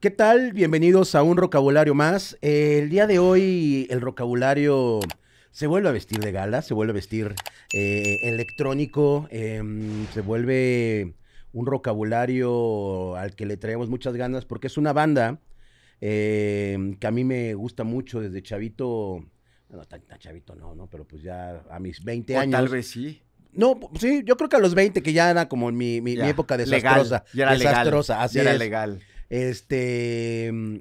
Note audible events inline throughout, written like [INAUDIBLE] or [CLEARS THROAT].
¿Qué tal? Bienvenidos a un vocabulario más. Eh, el día de hoy el vocabulario se vuelve a vestir de gala, se vuelve a vestir eh, electrónico, em, se vuelve un vocabulario al que le traemos muchas ganas porque es una banda em, que a mí me gusta mucho desde chavito. No, tan, tan chavito no, ¿no? Pero pues ya a mis 20 O años. tal vez sí. No, sí, yo creo que a los 20, que ya era como mi, mi- mi época legal, desastrosa. Ya era legal. desastrosa, así ya era es. legal. Este, mm,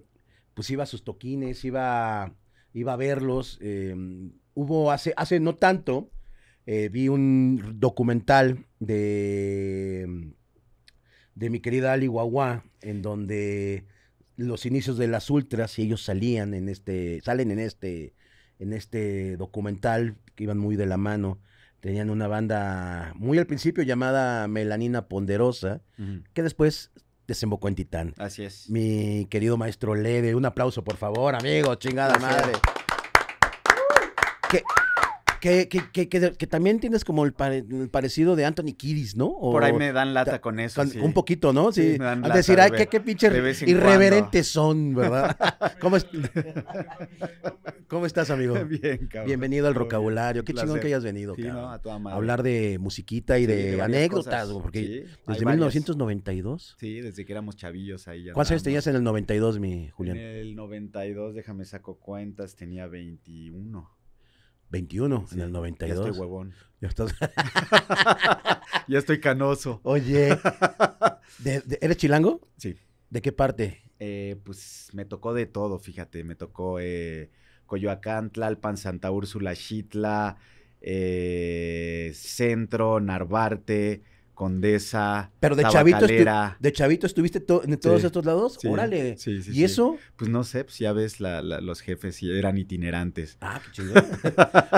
pues iba a sus toquines, iba, iba a verlos. eh, hubo hace, hace no tanto, eh, vi un documental de, de mi querida Ali Guagua, en donde los inicios de las ultras y ellos salían en este, salen en este, en este documental que iban muy de la mano. Tenían una banda muy al principio llamada Melanina Ponderosa, que después desembocó en Titán. Así es. Mi querido maestro Leve, un aplauso por favor, amigo, chingada Gracias. madre. Que, que, que, que- que también tienes como el, pare- el parecido de Anthony Kiddis, ¿no? O- Por ahí me dan lata ta- con eso. con- sí. Un poquito, ¿no? Sí. Sí, me dan Al lata decir, de ay, qué, qué en irreverentes son, ¿verdad? [LAUGHS] ¿Cómo, es- [LAUGHS] ¿Cómo estás, amigo? [LAUGHS] Bien, cabrón. Bienvenido al vocabulario. Qué chingón que hayas venido, Sí, cabrón. no, a toda madre. Hablar de musiquita y de, anécdotas, cosas. porque desde varias. 1992. Sí, desde que éramos chavillos ahí. ¿Cuántos años tenías en el 92, mi Julián? En el 92, déjame saco cuentas, tenía 21. 21 Sí, en el Ya 92. estoy huevón. Ya estás- [LAUGHS] ya estoy canoso. Oye, [LAUGHS] ¿de- de- ¿eres chilango? Sí. ¿De qué parte? Eh, pues me tocó de todo, fíjate. Me tocó eh, Coyoacán, Tlalpan, Santa Úrsula, Xitla, eh, Centro, Narvarte, Condesa, Pero de chavito, estu- Tabacalera. ¿De chavito estuviste to- en todos Sí, estos lados? sí, Órale. sí, sí, ¿Y eso? Pues no sé, pues ya ves, la- la- los jefes eran itinerantes. Ah, qué chingón.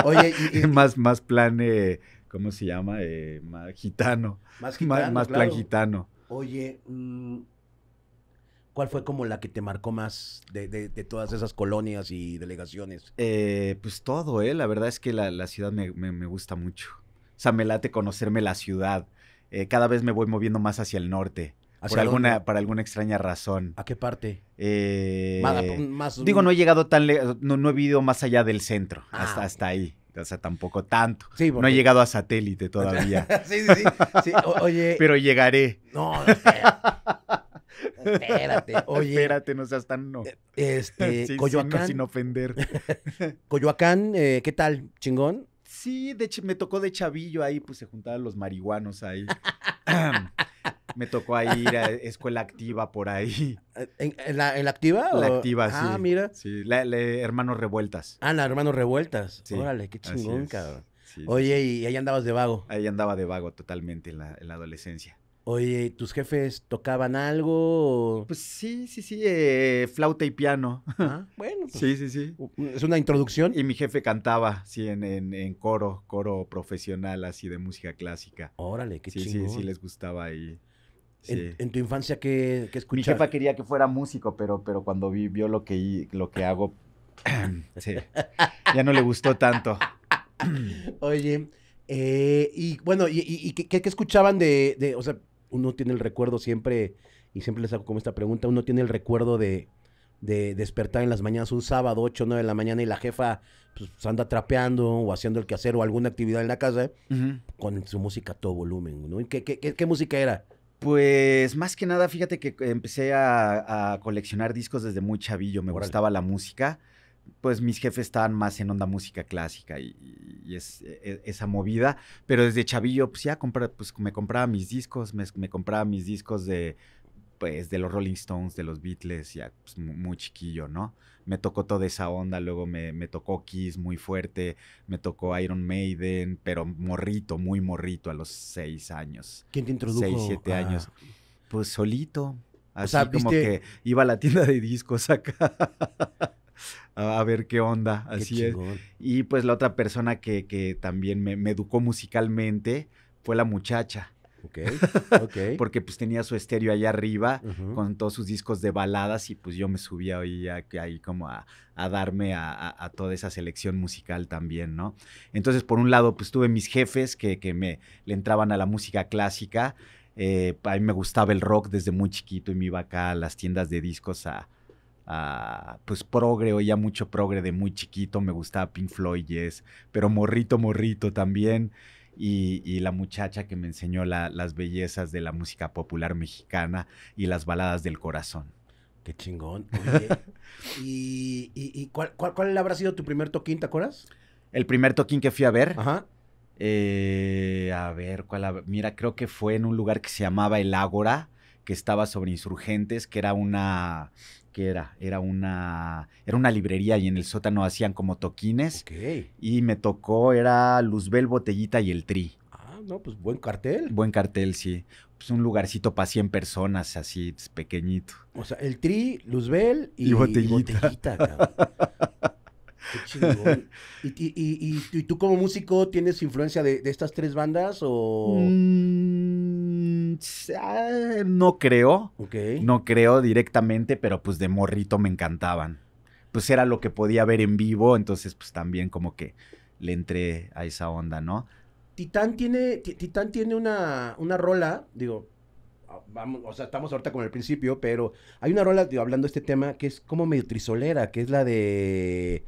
Oye, y, y- [LAUGHS] más, más plan, eh, ¿cómo se llama? Eh, más gitano. más [LAUGHS] gitano, más claro. plan gitano. Oye, mm, ¿cuál fue como la que te marcó más de, de- de todas esas colonias y delegaciones? Eh, pues todo, ¿eh? La verdad es que la, la ciudad me, me- me gusta mucho. O sea, me late conocerme la ciudad. Eh, cada vez me voy moviendo más hacia el norte. ¿Hacia Por alguna, dónde? por alguna extraña razón. ¿A qué parte? Eh, Más- más- digo, no he llegado tan lejos, no, no he vivido más allá del centro, Ah, hasta, hasta ahí. O sea, tampoco tanto. Sí, No he llegado a satélite [LAUGHS] todavía. sí, sí, sí. Sí, o- oye, [LAUGHS] pero llegaré. no, espérate. [LAUGHS] Espérate. Oye, Espérate, no seas tan no. este, Sí, Coyoacán, sin ofender. Coyoacán, eh, ¿qué tal? ¿Chingón? Sí, de me tocó de chavillo ahí, pues se juntaban los marihuanos ahí. me tocó ahí ir a escuela activa por ahí. ¿En, en la, en la activa? La o- activa, sí. Ah, mira. Sí, la- la- hermanos revueltas. Ah, la hermanos revueltas. Sí, Órale, qué chingón, cabrón. Sí, Oye, y ahí andabas de vago. Ahí andaba de vago totalmente en la, en la adolescencia. Oye, ¿tus jefes tocaban algo? Pues sí, sí, sí, eh, flauta y piano. Ah, [LAUGHS] bueno, pues, Sí, sí, sí. es una introducción. Y mi jefe cantaba, sí, en, en, en coro, coro profesional, así de música clásica. Órale, qué sí, chingón. sí, sí, les gustaba ahí. Sí. En, en tu infancia, ¿qué, qué Mi escuchabas? jefa quería que fuera músico, pero, pero cuando vi, vio lo que, lo que hago, [CLEARS THROAT] sí, [LAUGHS] ya no le gustó tanto. Oye, eh, y bueno, ¿y, y- y qué, qué- qué escuchaban de, de, o sea, uno tiene el recuerdo siempre, y siempre les hago como esta pregunta, uno tiene el recuerdo de, de despertar en las mañanas un sábado, 8 o 9 de la mañana, y la jefa pues, anda trapeando o haciendo el quehacer o alguna actividad en la casa con su música a todo volumen, ¿no? ¿Y qué, qué- qué- qué música era? Pues más que nada, fíjate que empecé a, a coleccionar discos desde muy chavillo, me gustaba la música. Pues mis jefes estaban más en onda música clásica y, y es, e- esa movida, pero desde chavillo, pues ya compra- pues, me compraba mis discos, me, me compraba mis discos de, pues, de los Rolling Stones, de los Beatles, ya pues, mu- muy chiquillo, ¿no? Me tocó toda esa onda, luego me, me tocó Kiss muy fuerte, me tocó Iron Maiden, pero morrito, muy morrito a los seis años. ¿Quién te introdujo? Seis, siete a- años. Pues solito. Así sea, como que iba a la tienda de discos acá. [LAUGHS] a, a ver qué onda. Qué Así es. Y pues la otra persona que, que también me, me educó musicalmente fue la muchacha. Ok, [LAUGHS] ok. Porque pues tenía su estéreo allá arriba con todos sus discos de baladas y pues yo me subía ahí, ahí como a, a darme a, a- a toda esa selección musical también, ¿no? Entonces, por un lado, pues tuve mis jefes que, que me le entraban a la música clásica. Eh, a mí me gustaba el rock desde muy chiquito y me iba acá a las tiendas de discos a, a, pues progre, oía mucho progre de muy chiquito, me gustaba Pink Floyd, Yes, pero morrito, morrito también. Y, y la muchacha que me enseñó la- las bellezas de la música popular mexicana y las baladas del corazón. Qué chingón. Oye, [LAUGHS] ¿Y, y, y cuál, cuál, cuál habrá sido tu primer toquín, te acuerdas? El primer toquín que fui a ver, Ajá. eh, a ver, ¿cuál? hab- Mira, creo que fue en un lugar que se llamaba El Ágora, que estaba sobre insurgentes, que era una, ¿qué era? Era una, era una librería y en el sótano hacían como toquines. Ok. Y me tocó, era Luzbel, Botellita y el Tri. Ah, no, pues buen cartel. Buen cartel, sí. Pues un lugarcito para 100 personas, así, pues, pequeñito. O sea, el Tri, Luzbel y, Y Botellita. Botellita, cabrón. Qué chingón. [LAUGHS] ¿Y, y, tú como músico tienes influencia de, de estas tres bandas o...? Mm, no creo, no creo directamente, pero pues de morrito me encantaban. Pues era lo que podía ver en vivo, entonces pues también como que le entré a esa onda, ¿no? Titán tiene, Ti- Titán tiene una, una rola, digo, ah, vamos, o sea, estamos ahorita con el principio, pero hay una rola, digo, hablando de este tema, que es como medio trisolera, que es la de...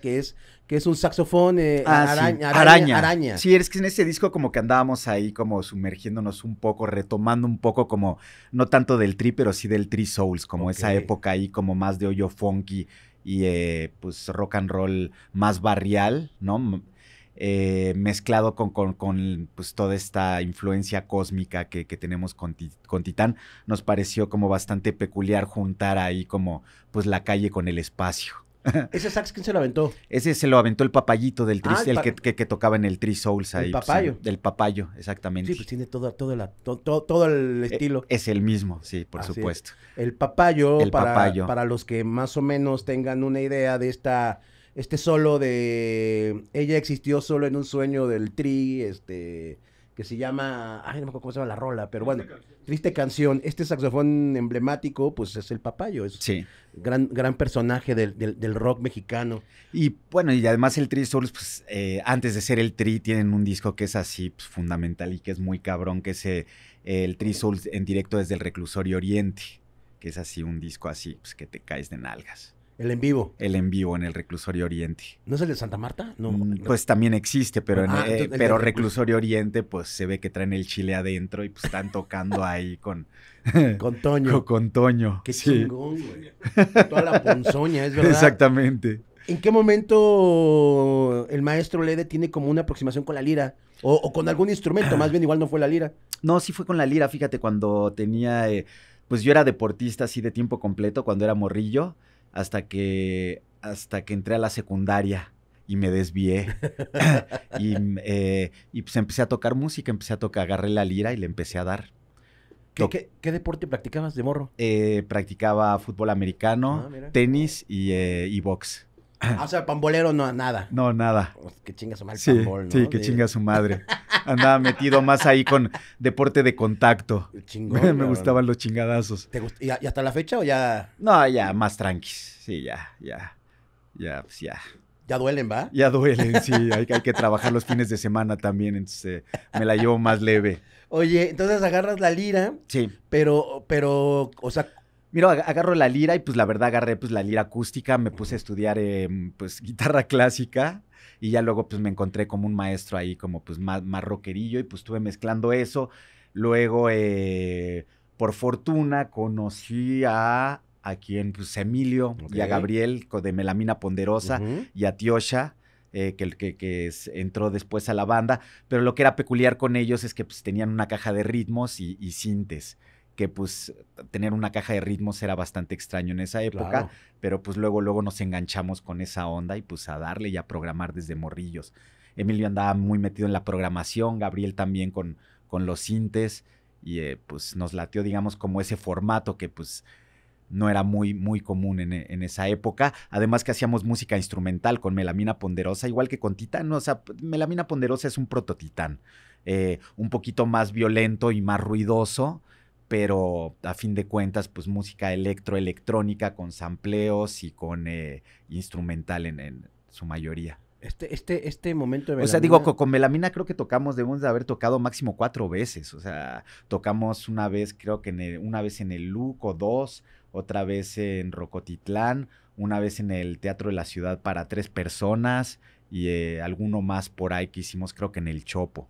que es, que es un saxofón eh, Ah, sí, araña, araña, araña. Sí, es que en ese disco como que andábamos ahí como sumergiéndonos un poco, retomando un poco como, no tanto del tri, pero sí del tri souls, como esa época ahí como más de hoyo funky y eh, pues rock and roll más barrial, ¿no? Eh, mezclado con, con- con, pues toda esta influencia cósmica que, que tenemos con, con Titán, nos pareció como bastante peculiar juntar ahí como pues la calle con el espacio. [LAUGHS] Ese sax, ¿quién se lo aventó? Ese se lo aventó el papayito del Tri, Ah, el el que, que- que tocaba en el Tri Souls El ahí. pues, papayo. en- del papayo, exactamente. Sí, pues tiene todo, todo, la- el Eh, estilo. Es el mismo, sí, por Así es. supuesto. El papayo, El para, papayo. para los que más o menos tengan una idea de esta, este solo de ella existió solo en un sueño del tri, este, que se llama, ay, no me acuerdo cómo se llama la rola, pero bueno, triste canción. Este saxofón emblemático, pues es el papayo, es Sí. gran, gran personaje del, del- del rock mexicano. Y bueno, y además el Tri Souls, pues eh, antes de ser el Tri, tienen un disco que es así, pues, fundamental y que es muy cabrón, que es eh, el Tri Souls en directo desde el Reclusorio Oriente, que es así un disco así, pues que te caes de nalgas. El en vivo. El en vivo en el Reclusorio Oriente. ¿No es el de Santa Marta? No. Mm, no. Pues también existe, pero, en- Ah, eh, pero Reclusorio Oriente, pues se ve que traen el chile adentro y pues están [LAUGHS] tocando ahí con, [LAUGHS] con Toño. con, [LAUGHS] con Toño. Qué sí. chingón, güey. Toda la ponzoña, es verdad. Exactamente. ¿En qué momento el maestro Lede tiene como una aproximación con la lira? O, o con algún instrumento, más bien igual no fue la lira. [CLEARS THROAT] No, sí fue con la lira, fíjate, cuando tenía, eh, pues yo era deportista así de tiempo completo cuando era morrillo, hasta que, hasta que entré a la secundaria y me desvié. [LAUGHS] [LAUGHS] y, eh, y pues empecé a tocar música, empecé a tocar, agarré la lira y le empecé a dar. ¿Qué, qué- qué deporte practicabas de morro? Eh, practicaba fútbol americano, Ah, tenis y, eh, y box. Ah, o sea, pambolero no, nada. No, nada. Oh, Que chingas mal Sí, pambol, ¿no? sí, que chinga su madre. [LAUGHS] Andaba metido más ahí con deporte de contacto. [LAUGHS] Chingón, Me gustaban los chingadazos. ¿Te ¿Y, hasta la fecha o ya, No, ya, más tranquis. Sí, ya, ya. Ya, pues ya. ya duelen, va? Ya duelen, sí. Hay, hay que trabajar los fines de semana también, entonces eh, me la llevo más leve. Oye, entonces agarras la lira, Sí. pero, pero, o sea, Mira, ag- agarro la lira y pues la verdad agarré pues la lira acústica, me puse a estudiar eh, pues [LAUGHS] guitarra clásica y ya luego pues me encontré como un maestro ahí como pues más, más rockerillo y pues estuve mezclando eso. Luego, eh, por fortuna, conocí a, a quien, pues Emilio y a. Gabriel de Melamina Ponderosa. y a Tiosha, eh, que, que, que entró después a la banda, pero lo que era peculiar con ellos es que pues, tenían una caja de ritmos y, y sintes, que pues tener una caja de ritmos era bastante extraño en esa época, claro. pero pues luego, luego nos enganchamos con esa onda y pues a darle y a programar desde morrillos. Emilio andaba muy metido en la programación, Gabriel también con, con los sintes y eh, pues nos latió, digamos, como ese formato que pues no era muy, muy común en, en esa época. Además que hacíamos música instrumental con Melamina Ponderosa, igual que con Titán. O sea, Melamina Ponderosa es un prototitán. eh, un poquito más violento y más ruidoso, pero a fin de cuentas, pues música electroelectrónica con sampleos y con eh, instrumental en, en su mayoría. Este, este, este momento de O sea, digo, Melamina- co- con Melamina creo que tocamos, debemos de haber tocado máximo cuatro veces. O sea, tocamos una vez, creo que en el- una vez en el Luco, dos, otra vez en Rocotitlán, una vez en el Teatro de la Ciudad para tres personas y eh, alguno más por ahí que hicimos, creo que en el Chopo.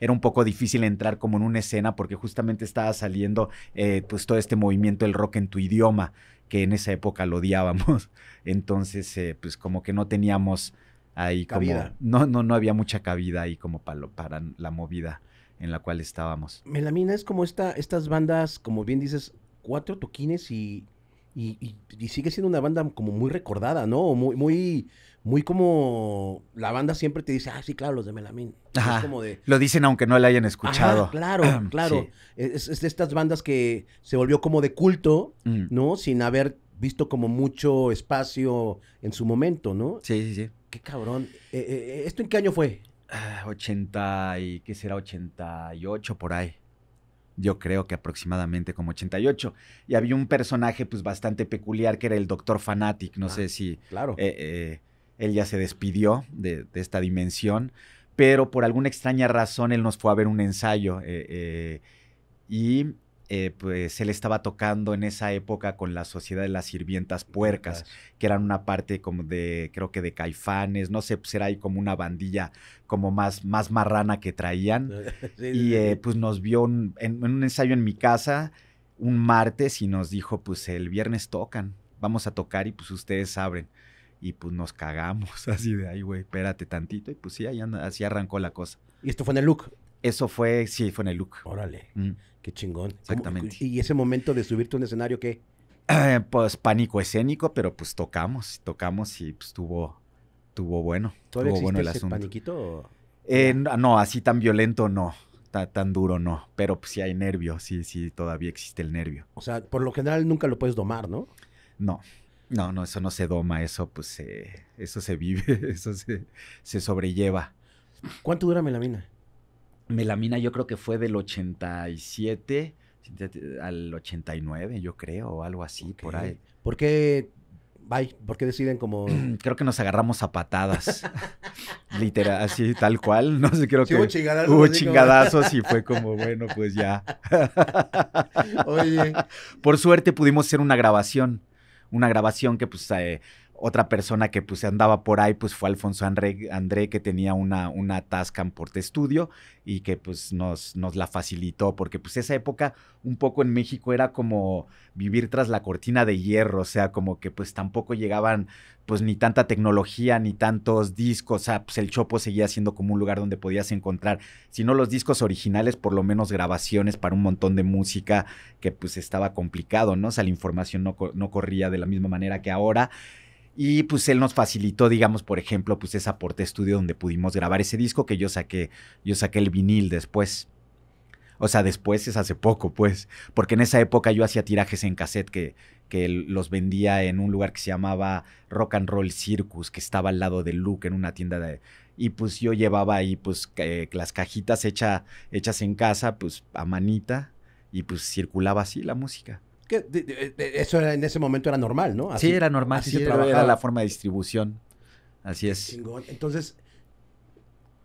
Era un poco difícil entrar como en una escena porque justamente estaba saliendo eh, pues todo este movimiento del rock en tu idioma, que en esa época lo odiábamos. [LAUGHS] Entonces, eh, pues como que no teníamos ahí como... Cabida. No, no, no había mucha cabida ahí como para, para la movida en la cual estábamos. Melamina es como esta, estas bandas, como bien dices, cuatro toquines y, y, y- y sigue siendo una banda como muy recordada, ¿no? Muy, muy, muy como la banda siempre te dice, ah, sí, claro, los de Melamina. Ajá. Es como de. Lo dicen aunque no la hayan escuchado. Ajá, claro, [CLEARS THROAT] claro. Sí. Es, es de estas bandas que se volvió como de culto, Mm. ¿no? Sin haber visto como mucho espacio en su momento, ¿no? Sí, sí, sí. Qué cabrón. Eh, eh, ¿Esto en qué año fue? Ah, 80 y, ¿qué será? 88 por ahí. Yo creo que aproximadamente como 88. Y había un personaje pues bastante peculiar que era el Doctor Fanatic. No Ah. sé si Claro. eh, eh, él ya se despidió de, de esta dimensión, pero por alguna extraña razón él nos fue a ver un ensayo eh, eh, y eh, pues él estaba tocando en esa época con la Sociedad de las Sirvientas Puercas, que eran una parte como de, creo que de caifanes, no sé, pues era ahí como una bandilla como más, más marrana que traían. [LAUGHS] Sí, Y sí, eh, pues nos vio un- en, en un ensayo en mi casa un martes y nos dijo, pues el viernes tocan, vamos a tocar y pues ustedes abren. Y pues nos cagamos [LAUGHS] así de ahí, güey, espérate tantito. Y pues sí, ahí anda- así arrancó la cosa. Y esto fue en el look. Eso fue, sí, fue en el look. Órale, Mm. qué chingón. ¿Cómo- Exactamente. Y ese momento de subirte a un escenario, ¿qué? Eh, pues pánico escénico, pero pues tocamos, tocamos y pues estuvo, tuvo bueno. ¿Todavía existe bueno el ese asunto. paniquito? o- Eh, no, así tan violento no, ta- tan duro no, pero pues sí hay nervio, sí, sí, todavía existe el nervio. O sea, por lo general nunca lo puedes domar, ¿no? No, no, no, eso no se doma, eso pues eh, eso se vive, [LAUGHS] eso se, se sobrelleva. ¿Cuánto dura Melamina? Melamina yo creo que fue del 87 al 89, yo creo, o algo así, por ahí. ¿Por qué, bye, por qué deciden como... [CLEARS THROAT] Creo que nos agarramos a patadas, [LAUGHS] literal, así, tal cual, no sé, creo Sí, que hubo chingadazos, hubo como- y [LAUGHS] fue como, bueno, pues ya. Oye, Por suerte pudimos hacer una grabación, una grabación que pues eh, otra persona que pues andaba por ahí pues fue Alfonso André, André que tenía una, una Tascam Porte Studio y que pues nos, nos la facilitó porque pues esa época un poco en México era como vivir tras la cortina de hierro, o sea, como que pues tampoco llegaban pues ni tanta tecnología ni tantos discos, o sea, pues el Chopo seguía siendo como un lugar donde podías encontrar, si no los discos originales, por lo menos grabaciones para un montón de música que pues estaba complicado, ¿no? O sea, la información no, no corría de la misma manera que ahora. Y pues él nos facilitó, digamos, por ejemplo, pues esa porte estudio donde pudimos grabar ese disco que yo saqué, yo saqué el vinil después. O sea, después es hace poco, pues, porque en esa época yo hacía tirajes en cassette que, que los vendía en un lugar que se llamaba Rock and Roll Circus, que estaba al lado de Luke, en una tienda de... Y pues yo llevaba ahí pues las cajitas hecha, hechas en casa, pues a manita, y pues circulaba así la música. Que de- de- de- eso era- en ese momento era normal, ¿no? Así- sí, era normal, así sí, se era, trabajaba. era la forma de distribución. Así es. Chingón. Entonces,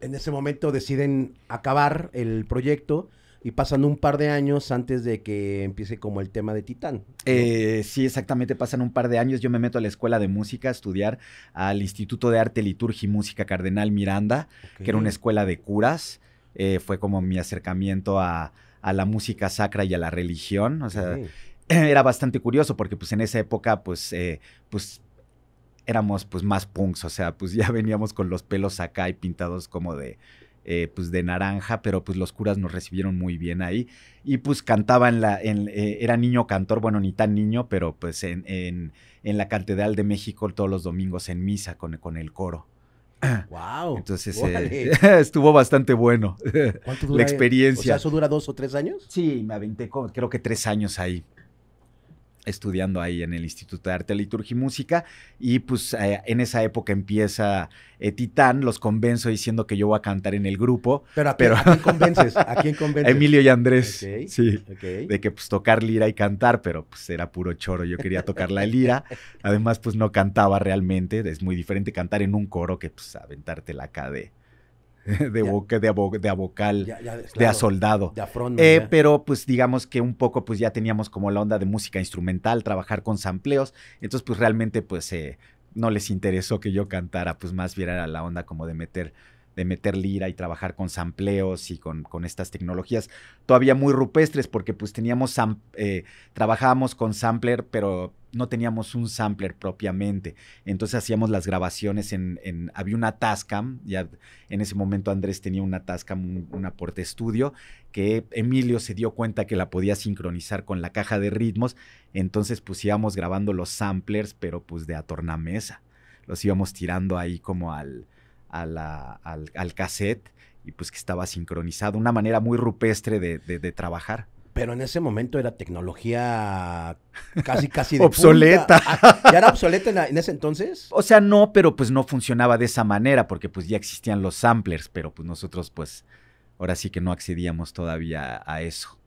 en ese momento deciden acabar el proyecto y pasan un par de años antes de que empiece como el tema de Titán. Eh, sí, exactamente, pasan un par de años. Yo me meto a la escuela de música a estudiar al Instituto de Arte, Liturgia y Música Cardenal Miranda, que era una escuela de curas. Eh, fue como mi acercamiento a, a la música sacra y a la religión. O sea. [CLEARS THROAT] era bastante curioso porque pues en esa época pues, eh, pues éramos pues más punks, o sea, pues [LAUGHS] ya veníamos con los pelos acá y pintados como de, eh, pues de naranja, pero pues los curas nos recibieron muy bien ahí y pues cantaba en la, en, eh, era niño cantor, bueno, ni tan niño, pero pues en, en, en la Catedral de México todos los domingos en misa con, con el coro. [CLEARS THROAT] Wow. Entonces eh, [LAUGHS] estuvo bastante bueno. ¿Cuánto [LAUGHS] la dura? experiencia. O sea, ¿eso dura dos o tres años? Sí, me aventé como- creo que tres años ahí. Estudiando ahí en el Instituto de Arte, Liturgia y Música. Y pues eh, en esa época empieza eh, Titán, los convenzo diciendo que yo voy a cantar en el grupo. Pero ¿a, Pero- ¿a quién [LAUGHS] convences? ¿A quién convences? Emilio y Andrés. Sí. De que pues tocar lira y cantar, pero pues era puro choro. Yo quería tocar la lira. Además, pues no cantaba realmente. Es muy diferente cantar en un coro que pues aventártela acá de, [LAUGHS] de, boca, de, abo- de a vocal, Ya- ya, de a soldado. De afront, Eh, pero pues digamos que un poco pues ya teníamos como la onda de música instrumental, trabajar con sampleos, entonces pues realmente pues eh, no les interesó que yo cantara, pues más bien era la onda como de meter de meter lira y trabajar con sampleos y con, con estas tecnologías todavía muy rupestres porque pues teníamos eh, trabajábamos con sampler pero no teníamos un sampler propiamente entonces hacíamos las grabaciones en, había una Tascam ya en ese momento Andrés tenía una Tascam un, una porte estudio que Emilio se dio cuenta que la podía sincronizar con la caja de ritmos, entonces pues íbamos grabando los samplers, pero pues de a tornamesa. Los íbamos tirando ahí como al, a la- al, al cassette y pues que estaba sincronizado. Una manera muy rupestre de, de- de trabajar. Pero en ese momento era tecnología casi, casi [LAUGHS] de Obsoleta. punta. Ah, ¿Ya era obsoleta en, la- en ese entonces? O sea, no, pero pues no funcionaba de esa manera porque pues ya existían los samplers, pero pues nosotros pues ahora sí que no accedíamos todavía a eso.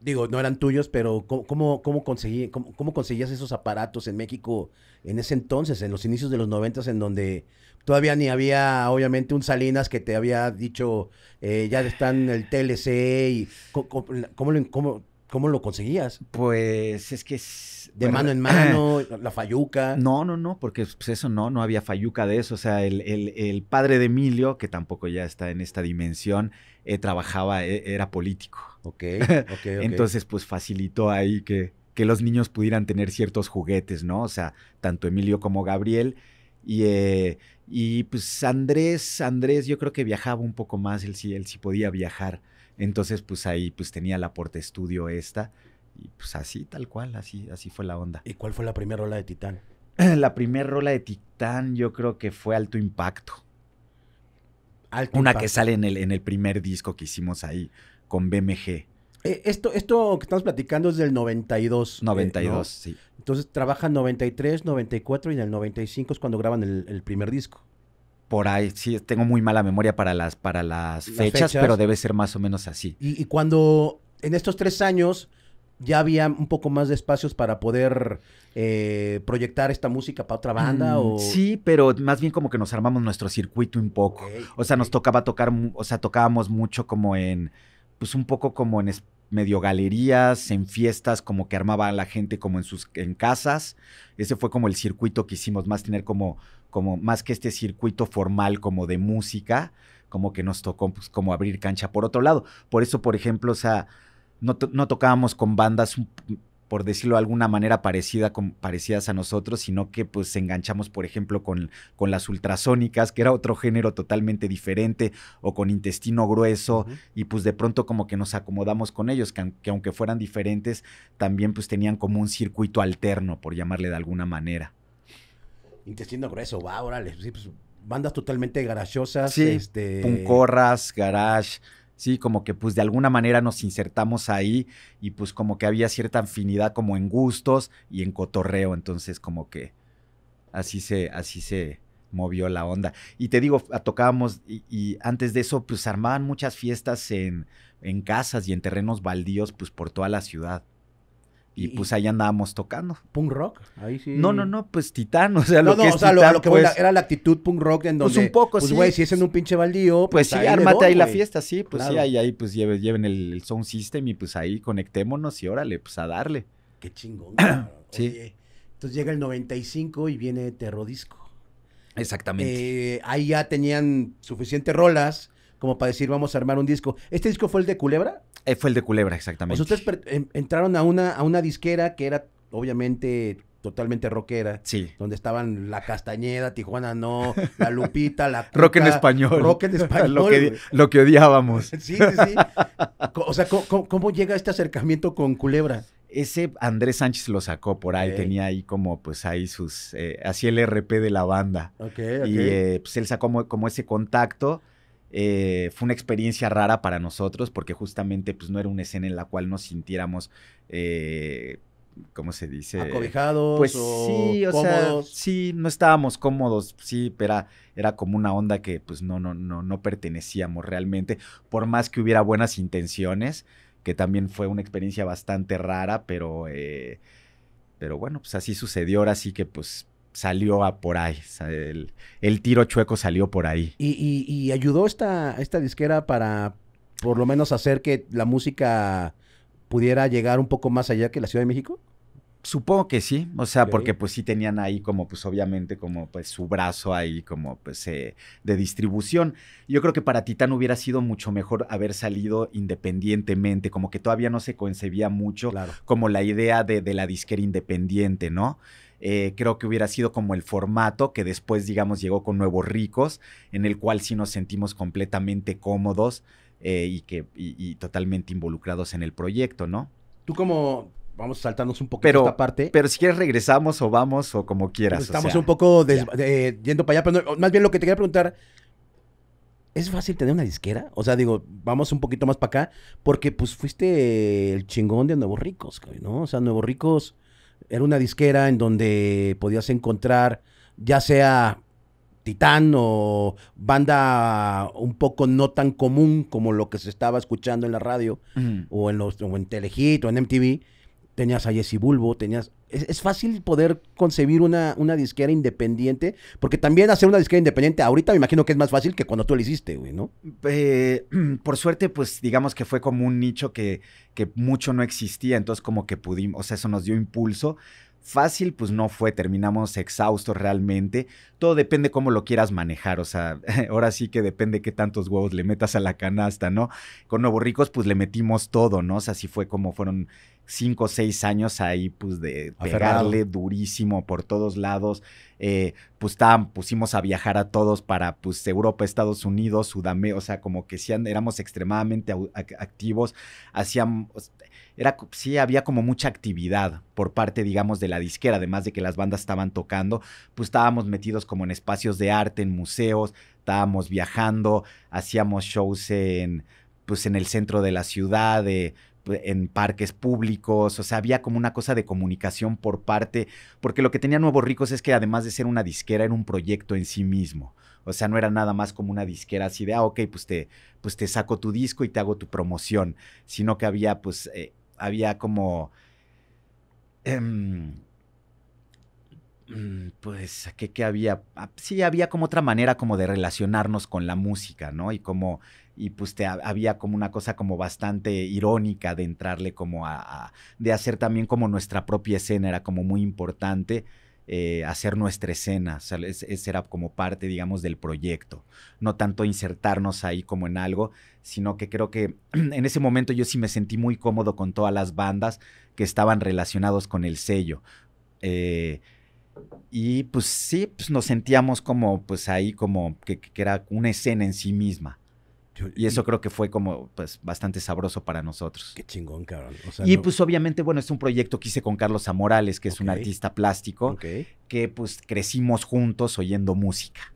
Digo, no eran tuyos, pero ¿cómo, cómo, cómo conseguí, cómo, cómo conseguías esos aparatos en México en ese entonces, en los inicios de los noventas, en donde todavía ni había, obviamente, un Salinas que te había dicho, eh, ya están el TLC y ¿cómo, lo, cómo, cómo lo conseguías? Pues es que... es- De bueno, mano en [CLEARS THROAT] mano, la fayuca. No, no, no, porque pues eso no, no había fayuca de eso. O sea, el, el- el padre de Emilio, que tampoco ya está en esta dimensión, eh, trabajaba, eh, era político. Ok, [LAUGHS] ok, ok. Entonces, pues facilitó ahí que, que los niños pudieran tener ciertos juguetes, ¿no? O sea, tanto Emilio como Gabriel. Y, eh, y pues Andrés, Andrés yo creo que viajaba un poco más, él sí, él sí podía viajar. Entonces, pues ahí pues tenía la porte estudio esta. Y pues así, tal cual, así, así fue la onda. ¿Y cuál fue la primera rola de Titán? [CLEARS THROAT] La primera rola de Titán yo creo que fue Alto Impacto. Alto Una Impacto. que sale en el, en el primer disco que hicimos ahí con BMG. Eh, esto, esto que estamos platicando es del 92. eh, 92, ¿no? sí. Entonces trabajan 93, 94 y en el 95 es cuando graban el, el primer disco. Por ahí, sí, tengo muy mala memoria para las, para las, Las fechas, fechas. pero debe ser más o menos así. Y, y cuando en estos tres años ya había un poco más de espacios para poder eh, proyectar esta música para otra banda Mm, o... Sí, pero más bien como que nos armamos nuestro circuito un poco. O sea, nos tocaba tocar, o sea, tocábamos mucho como en, pues un poco como en medio galerías, en fiestas, como que armaba la gente como en sus, en casas. Ese fue como el circuito que hicimos, más tener como, como, más que este circuito formal como de música, como que nos tocó pues, como abrir cancha por otro lado. Por eso, por ejemplo, o sea, no, no tocábamos con bandas, por decirlo de alguna manera, parecida con, parecidas a nosotros, sino que pues enganchamos, por ejemplo, con, con las ultrasónicas, que era otro género totalmente diferente, o con intestino grueso, y pues de pronto como que nos acomodamos con ellos, que, aun- que aunque fueran diferentes, también pues tenían como un circuito alterno, por llamarle de alguna manera. Intestino grueso, wow, órale. Sí, pues, bandas totalmente garachosas. Sí, este... Puncorras, garage, sí, como que pues de alguna manera nos insertamos ahí y pues como que había cierta afinidad como en gustos y en cotorreo, entonces como que así se, así se movió la onda. Y te digo, a- tocábamos y, y antes de eso pues armaban muchas fiestas en, en casas y en terrenos baldíos pues por toda la ciudad. Y, Y- pues ahí andábamos tocando. Punk rock, ahí sí. No, no, no, pues Titán, o sea, No, lo no, que o es sea, lo, a Titán, lo que pues, era la actitud punk rock en Pues donde... un poco, Pues, sí. güey, si es en un pinche baldío, Pues sí, ahí ármate ahí la fiesta, sí, pues sí, ahí, ahí pues lleven, lleven el, el sound system y pues ahí conectémonos y órale, pues a darle. Qué chingón. [CLEARS THROAT] Sí. Oye, entonces llega el 95 y viene Terrodisco. Exactamente. Eh, ahí ya tenían suficientes rolas como para decir, vamos a armar un disco. ¿Este disco fue el de Culebra? Eh, fue el de Culebra, O exactamente. sea, ustedes en- entraron a una, a una disquera que era obviamente totalmente rockera, Sí. donde estaban La Castañeda, Tijuana No, La Lupita, La [LAUGHS] Rock en Cuca, español. Rock en español. [LAUGHS] lo, que, lo que odiábamos. [LAUGHS] Sí, sí, sí. O sea, ¿cómo, cómo- llega este acercamiento con Culebra? Ese Andrés Sánchez lo sacó por ahí, tenía ahí como pues ahí sus, eh, hacía el RP de la banda. Ok, Y eh, pues él sacó como, como ese contacto. Eh, fue una experiencia rara para nosotros porque justamente pues no era una escena en la cual nos sintiéramos eh, ¿cómo se dice? Acobijados. Pues o sí, o cómodos. sea, sí, no estábamos cómodos, sí, pero era, era como una onda que pues no, no, no, no pertenecíamos realmente, por más que hubiera buenas intenciones, que también fue una experiencia bastante rara, pero, eh, pero bueno, pues así sucedió, ahora sí que pues salió a por ahí, el, el tiro chueco salió por ahí. ¿Y, y- y ayudó esta, esta disquera para por lo menos hacer que la música pudiera llegar un poco más allá que la Ciudad de México? Supongo que sí, o sea, porque pues sí tenían ahí como pues obviamente como pues su brazo ahí como pues eh, de distribución. Yo creo que para Titán hubiera sido mucho mejor haber salido independientemente, como que todavía no se concebía mucho Claro. como la idea de, de la disquera independiente, ¿no? Eh, creo que hubiera sido como el formato que después, digamos, llegó con Nuevos Ricos, en el cual sí nos sentimos completamente cómodos eh, y, que, y, y totalmente involucrados en el proyecto, ¿no? Tú como, vamos a saltarnos un poquito Pero- esta parte. Pero si quieres regresamos o vamos o como quieras. Estamos sea. un poco de- yendo para allá, pero no, más bien lo que te quería preguntar, ¿es fácil tener una disquera? O sea, digo, vamos un poquito más para acá, porque pues fuiste el chingón de Nuevos Ricos, ¿no? O sea, Nuevos Ricos era una disquera en donde podías encontrar ya sea Titán o banda un poco no tan común como lo que se estaba escuchando en la radio o en los o en Telehit o en MTV, tenías a Jesse Bulbo, tenías es, es fácil poder concebir una, una disquera independiente, porque también hacer una disquera independiente ahorita me imagino que es más fácil que cuando tú la hiciste, güey, ¿no? Eh, [CLEARS THROAT] por suerte, pues digamos que fue como un nicho que, que mucho no existía, entonces como que pudimos, o sea, eso nos dio impulso. Fácil, pues no fue, terminamos exhaustos realmente. Todo depende cómo lo quieras manejar, o sea, [LAUGHS] ahora sí que depende qué tantos huevos le metas a la canasta, ¿no? Con Nuevos Ricos, pues le metimos todo, ¿no? O sea, así fue como fueron cinco o seis años ahí, pues de Aferrado. pegarle durísimo por todos lados. Eh, pues pusimos a viajar a todos para pues Europa, Estados Unidos, Sudamérica, o sea, como que sí éramos extremadamente activos, hacíamos, era, sí había como mucha actividad por parte, digamos, de la disquera, además de que las bandas estaban tocando, pues estábamos metidos como en espacios de arte, en museos, estábamos viajando, hacíamos shows en, pues en el centro de la ciudad, de en parques públicos, o sea, había como una cosa de comunicación por parte, porque lo que tenía Nuevos Ricos es que además de ser una disquera, era un proyecto en sí mismo. O sea, no era nada más como una disquera así de, ah, ok, pues te, pues te saco tu disco y te hago tu promoción, sino que había, pues, eh, había como, em, mm, pues, ¿qué, qué había? Ah, Sí, había como otra manera como de relacionarnos con la música, ¿no? Y como, y pues te, ha- había como una cosa como bastante irónica de entrarle como a, de hacer también como nuestra propia escena, era como muy importante eh, hacer nuestra escena, o sea, era como parte, digamos, del proyecto, no tanto insertarnos ahí como en algo, sino que creo que [CLEARS THROAT] en ese momento yo sí me sentí muy cómodo con todas las bandas que estaban relacionados con el sello. Eh, y pues sí, pues nos sentíamos como, pues ahí como que, que era una escena en sí misma. Y eso creo que fue como, pues, bastante sabroso para nosotros. Qué chingón, cabrón. O sea, Y no- pues obviamente, bueno, es un proyecto que hice con Carlos Amorales, que es un artista plástico, que pues crecimos juntos oyendo música.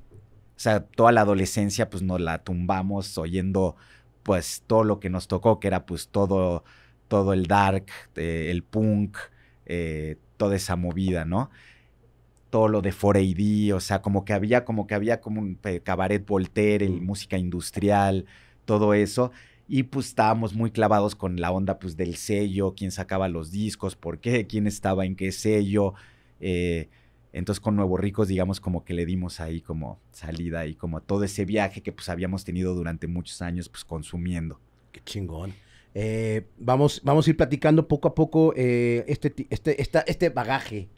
O sea, toda la adolescencia pues nos la tumbamos oyendo pues todo lo que nos tocó, que era pues todo, todo el dark, eh, el punk, eh, toda esa movida, ¿no? Todo lo de 4AD, o sea, como que había, como que había como un cabaret Voltaire, el música industrial, todo eso. Y pues estábamos muy clavados con la onda pues del sello, quién sacaba los discos, por qué, quién estaba en qué sello. eh, entonces con Nuevos Ricos, digamos, como que le dimos ahí como salida y como todo ese viaje que pues habíamos tenido durante muchos años pues consumiendo. Qué chingón. Eh, vamos, vamos a ir platicando poco a poco eh, este, este, esta- este bagaje.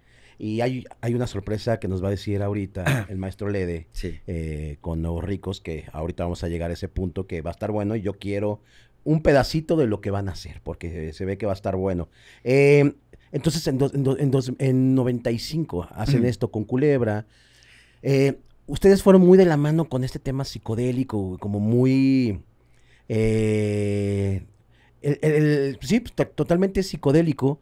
Y hay, hay una sorpresa que nos va a decir ahorita [CLEARS THROAT] el maestro Lede Sí. eh, con Nuevos Ricos, que ahorita vamos a llegar a ese punto que va a estar bueno y yo quiero un pedacito de lo que van a hacer, porque se ve que va a estar bueno. Eh, entonces, en, dos- en, dos- en, dos- en 95 hacen esto con Culebra. Eh, ustedes fueron muy de la mano con este tema psicodélico, como muy... eh, el- el- sí, to- totalmente psicodélico,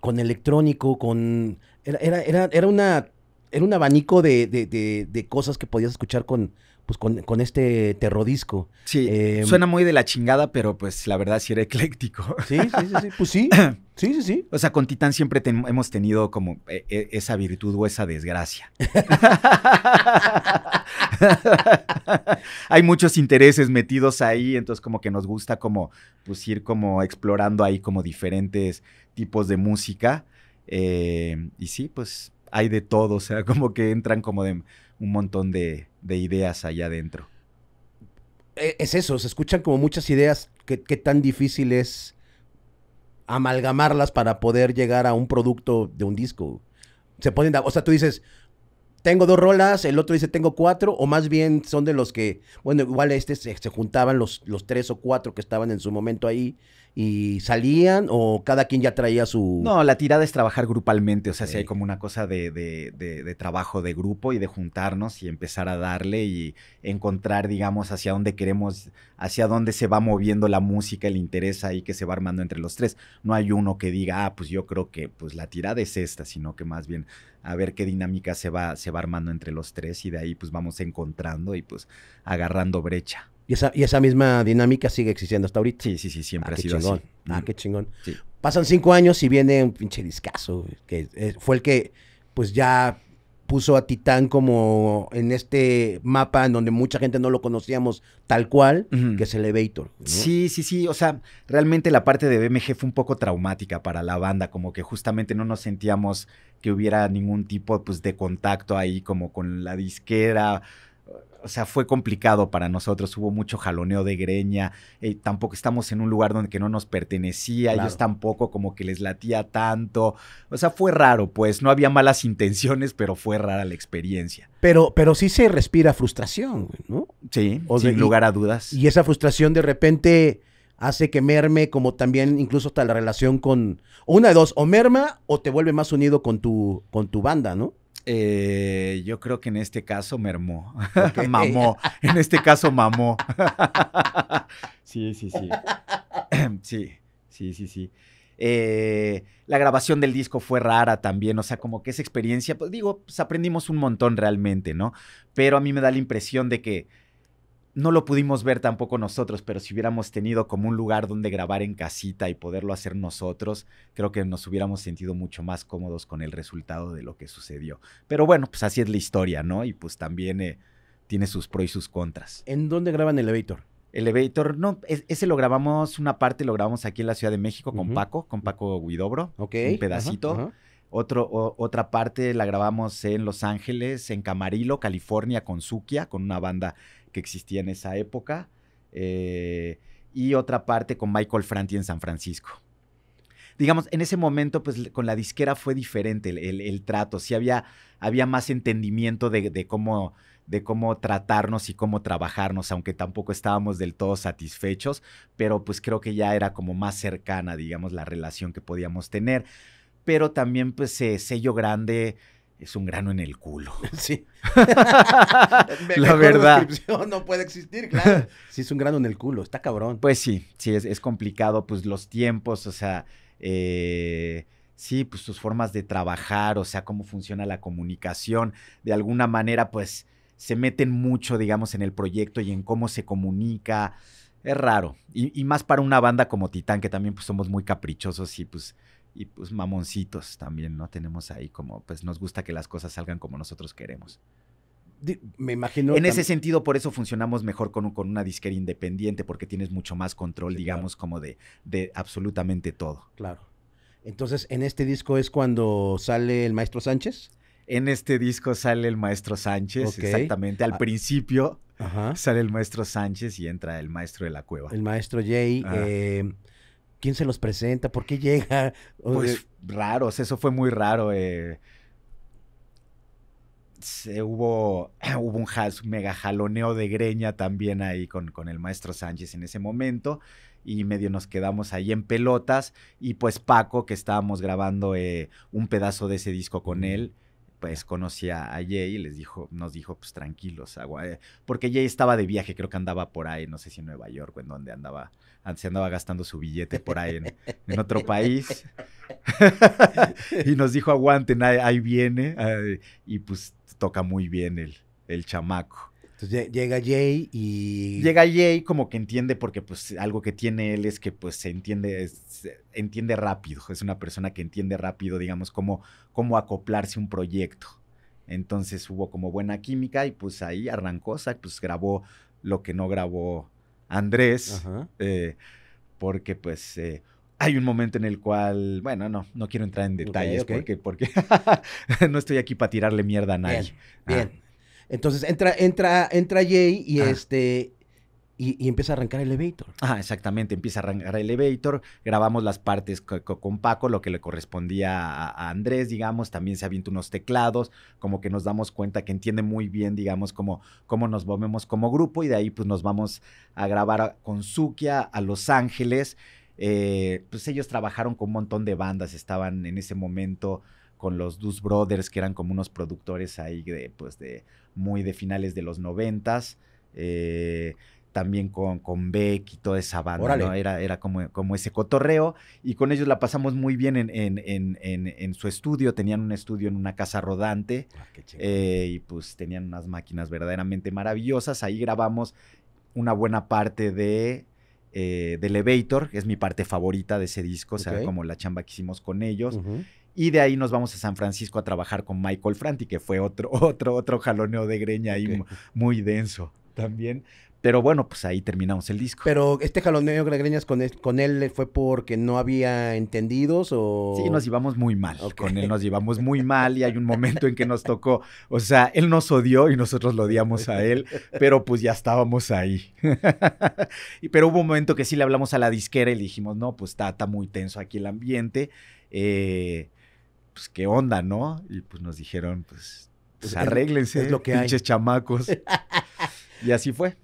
con electrónico, con... Era, era, era, era una, era un abanico de, de- de- de cosas que podías escuchar con, pues con, con este terrodisco. Sí, Em, suena muy de la chingada, pero pues la verdad sí era [LAUGHS] ecléctico. Sí, sí, sí, sí. Pues sí. [LAUGHS] Sí, sí, sí. O sea, con Titán siempre hemos tenido como eh, eh, esa virtud o esa desgracia. [LAUGHS] Hay muchos intereses metidos ahí, entonces como que nos gusta como pues ir como explorando ahí como diferentes tipos de música. Eh, y sí, pues hay de todo, o sea, [LAUGHS] como que entran como de un montón de, de ideas allá adentro. Eh, Es eso, se escuchan como muchas ideas. ¿Qué, qué tan difícil es amalgamarlas para poder llegar a un producto de un disco? Se ponen, o sea, tú dices, tengo dos rolas, el otro dice tengo cuatro, o más bien son de los que, bueno, igual este se, se juntaban los, los tres o cuatro que estaban en su momento ahí y salían, o cada quien ya traía su... No, la tirada es trabajar grupalmente, o sea, si Sí. hay como una cosa de, de- de- de trabajo de grupo y de juntarnos y empezar a darle y encontrar, digamos, hacia dónde queremos, hacia dónde se va moviendo la música, el interés ahí que se va armando entre los tres. No hay uno que diga, ah, pues yo creo que pues la tirada es esta, sino que más bien a ver qué dinámica se va, se va armando entre los tres y de ahí pues vamos encontrando y pues agarrando brecha. Y, esa, y esa misma dinámica sigue existiendo hasta ahorita. Sí, sí, sí, siempre ah, ha qué sido chingón. así. Ah, qué chingón. Sí. Pasan cinco años y viene un pinche discazo, que eh, fue el que, pues ya puso a Titán como en este mapa en donde mucha gente no lo conocíamos tal cual, que es Elevator. ¿no? Sí, sí, sí. O sea, realmente la parte de BMG fue un poco traumática para la banda, como que justamente no nos sentíamos que hubiera ningún tipo pues, de contacto ahí como con la disquera. O sea, fue complicado para nosotros, hubo mucho jaloneo de greña, eh, tampoco estamos en un lugar donde que no nos pertenecía, Claro. ellos tampoco como que les latía tanto, o sea, fue raro, pues no había malas [LAUGHS] intenciones, pero fue rara la experiencia. Pero, pero sí se respira frustración, ¿no? Sí, O de- sin lugar a dudas. Y esa frustración de repente hace que merme como también incluso hasta la relación con... Una de dos, o merma o te vuelve más unido con tu, con tu banda, ¿no? Eh, yo creo que en este caso mermó. [LAUGHS] [LAUGHS] Mamó. En este caso mamó. [LAUGHS] sí, sí, sí. [CLEARS THROAT] sí, sí, sí, sí. Eh, la grabación del disco fue rara también, o sea, como que esa experiencia, pues digo, pues aprendimos un montón realmente, ¿no? Pero a mí me da la impresión de que no lo pudimos ver tampoco nosotros, pero si hubiéramos tenido como un lugar donde grabar en casita y poderlo hacer nosotros, creo que nos hubiéramos sentido mucho más cómodos con el resultado de lo que sucedió. Pero bueno, pues así es la historia, ¿no? Y pues también eh, tiene sus pros y sus contras. ¿En dónde graban Elevator? Elevator, no, es- ese lo grabamos, una parte lo grabamos aquí en la Ciudad de México con. Paco, con Paco Guidobro, un pedacito. Otro, o- otra parte la grabamos en Los Ángeles, en Camarillo, California, con Sukia, con una banda que existía en esa época. eh, y otra parte con Michael Franti en San Francisco. Digamos, en ese momento, pues con la disquera fue diferente el, el- trato. Sí había, había más entendimiento de, de cómo, de cómo tratarnos y cómo trabajarnos, aunque tampoco estábamos del todo satisfechos, pero pues creo que ya era como más cercana, digamos, la relación que podíamos tener pero también pues eh, sello grande es un grano en el culo. [LAUGHS] Sí. [LAUGHS] la verdad. descripción no puede existir, claro. [LAUGHS] Sí, es un grano en el culo, está cabrón. Pues sí, sí, es, es complicado, pues los tiempos, o sea, eh, sí, pues sus formas de trabajar, o sea, cómo funciona la comunicación, de alguna manera, pues se meten mucho, digamos, en el proyecto y en cómo se comunica. Es raro. Y, y más para una banda como Titán, que también pues somos muy caprichosos y pues, y pues mamoncitos también, ¿no? Tenemos ahí como, pues nos gusta que las cosas salgan como nosotros queremos. Me imagino. en ese sentido, por eso funcionamos mejor con, un- con una disquera independiente, porque tienes mucho más control, Sí, digamos, como de, de absolutamente todo. Claro. Entonces, en este disco es cuando sale el maestro Sánchez. En este disco sale el maestro Sánchez, exactamente. Al Ah. principio Ajá. sale el maestro Sánchez y entra el maestro de la cueva. El maestro Jay. Eh, ¿Quién se los presenta? ¿Por qué llega? Pues raros, eso fue muy raro. eh. Se- hubo, [CLEARS THROAT] hubo un mega jaloneo de greña también ahí con, con el maestro Sánchez en ese momento. Y medio nos quedamos ahí en pelotas. Y pues Paco, que estábamos grabando eh, un pedazo de ese disco con él, pues conocía a Jay y les dijo, nos dijo, pues tranquilos, agua. eh, porque Jay estaba de viaje, creo que andaba por ahí, no sé si en Nueva York o en donde andaba, se andaba gastando su billete por ahí en, [LAUGHS] en otro país. [LAUGHS] y nos dijo, aguanten, ahí, ahí viene. eh, y pues toca muy bien el, el chamaco. Entonces lle- llega Jay y... Llega Jay como que entiende, porque pues algo que tiene él es que pues se entiende, entiende rápido, es una persona que entiende rápido, digamos, cómo, cómo acoplarse a un proyecto. Entonces hubo como buena química y pues ahí arrancó, o sea, pues grabó lo que no grabó Andrés, eh, porque pues eh, hay un momento en el cual, bueno, no, no quiero entrar en detalles porque, porque [LAUGHS] no estoy aquí para tirarle mierda a nadie. Bien, Ah. bien. Entonces entra, entra, entra Jay y Ah. este... Y, empieza a arrancar Elevator. Ajá, exactamente. Empieza a arrancar Elevator. Grabamos las partes co- co- con Paco, lo que le correspondía a, Andrés, digamos. También se avienta unos teclados, como que nos damos cuenta que entiende muy bien, digamos, cómo, cómo nos movemos como grupo. Y de ahí, pues nos vamos a grabar con Sukia a Los Ángeles. Eh, pues ellos trabajaron con un montón de bandas. Estaban en ese momento con los Dus Brothers, que eran como unos productores ahí de, pues, de muy de finales de los noventas. Eh, también con, con Beck y toda esa banda. ¿no? Era, era como, como ese cotorreo. Y con ellos la pasamos muy bien en, en, en, en, su estudio. Tenían un estudio en una casa rodante. Ah, eh, y pues tenían unas máquinas verdaderamente maravillosas. Ahí grabamos una buena parte de, eh, de Elevator, que es mi parte favorita de ese disco, o sea, como la chamba que hicimos con ellos. Y de ahí nos vamos a San Francisco a trabajar con Michael Franti, que fue otro, [LAUGHS] otro, otro jaloneo de greña ahí Ok. mu- muy denso también. Pero bueno, pues ahí terminamos el disco. Pero este jaloneo de greñas con él, con él fue porque no había entendidos o... Sí, nos llevamos muy mal. Con él nos llevamos muy mal y hay un momento en que nos tocó, o sea, él nos odió y nosotros lo odiamos a él, pero pues ya estábamos ahí. [LAUGHS] Pero hubo un momento que sí le hablamos a la disquera y le dijimos, no, pues está, está muy tenso aquí el ambiente, eh, pues qué onda, ¿no? Y pues nos dijeron, pues, pues Es- arréglense, es lo que hay. pinches chamacos. [LAUGHS] y así fue.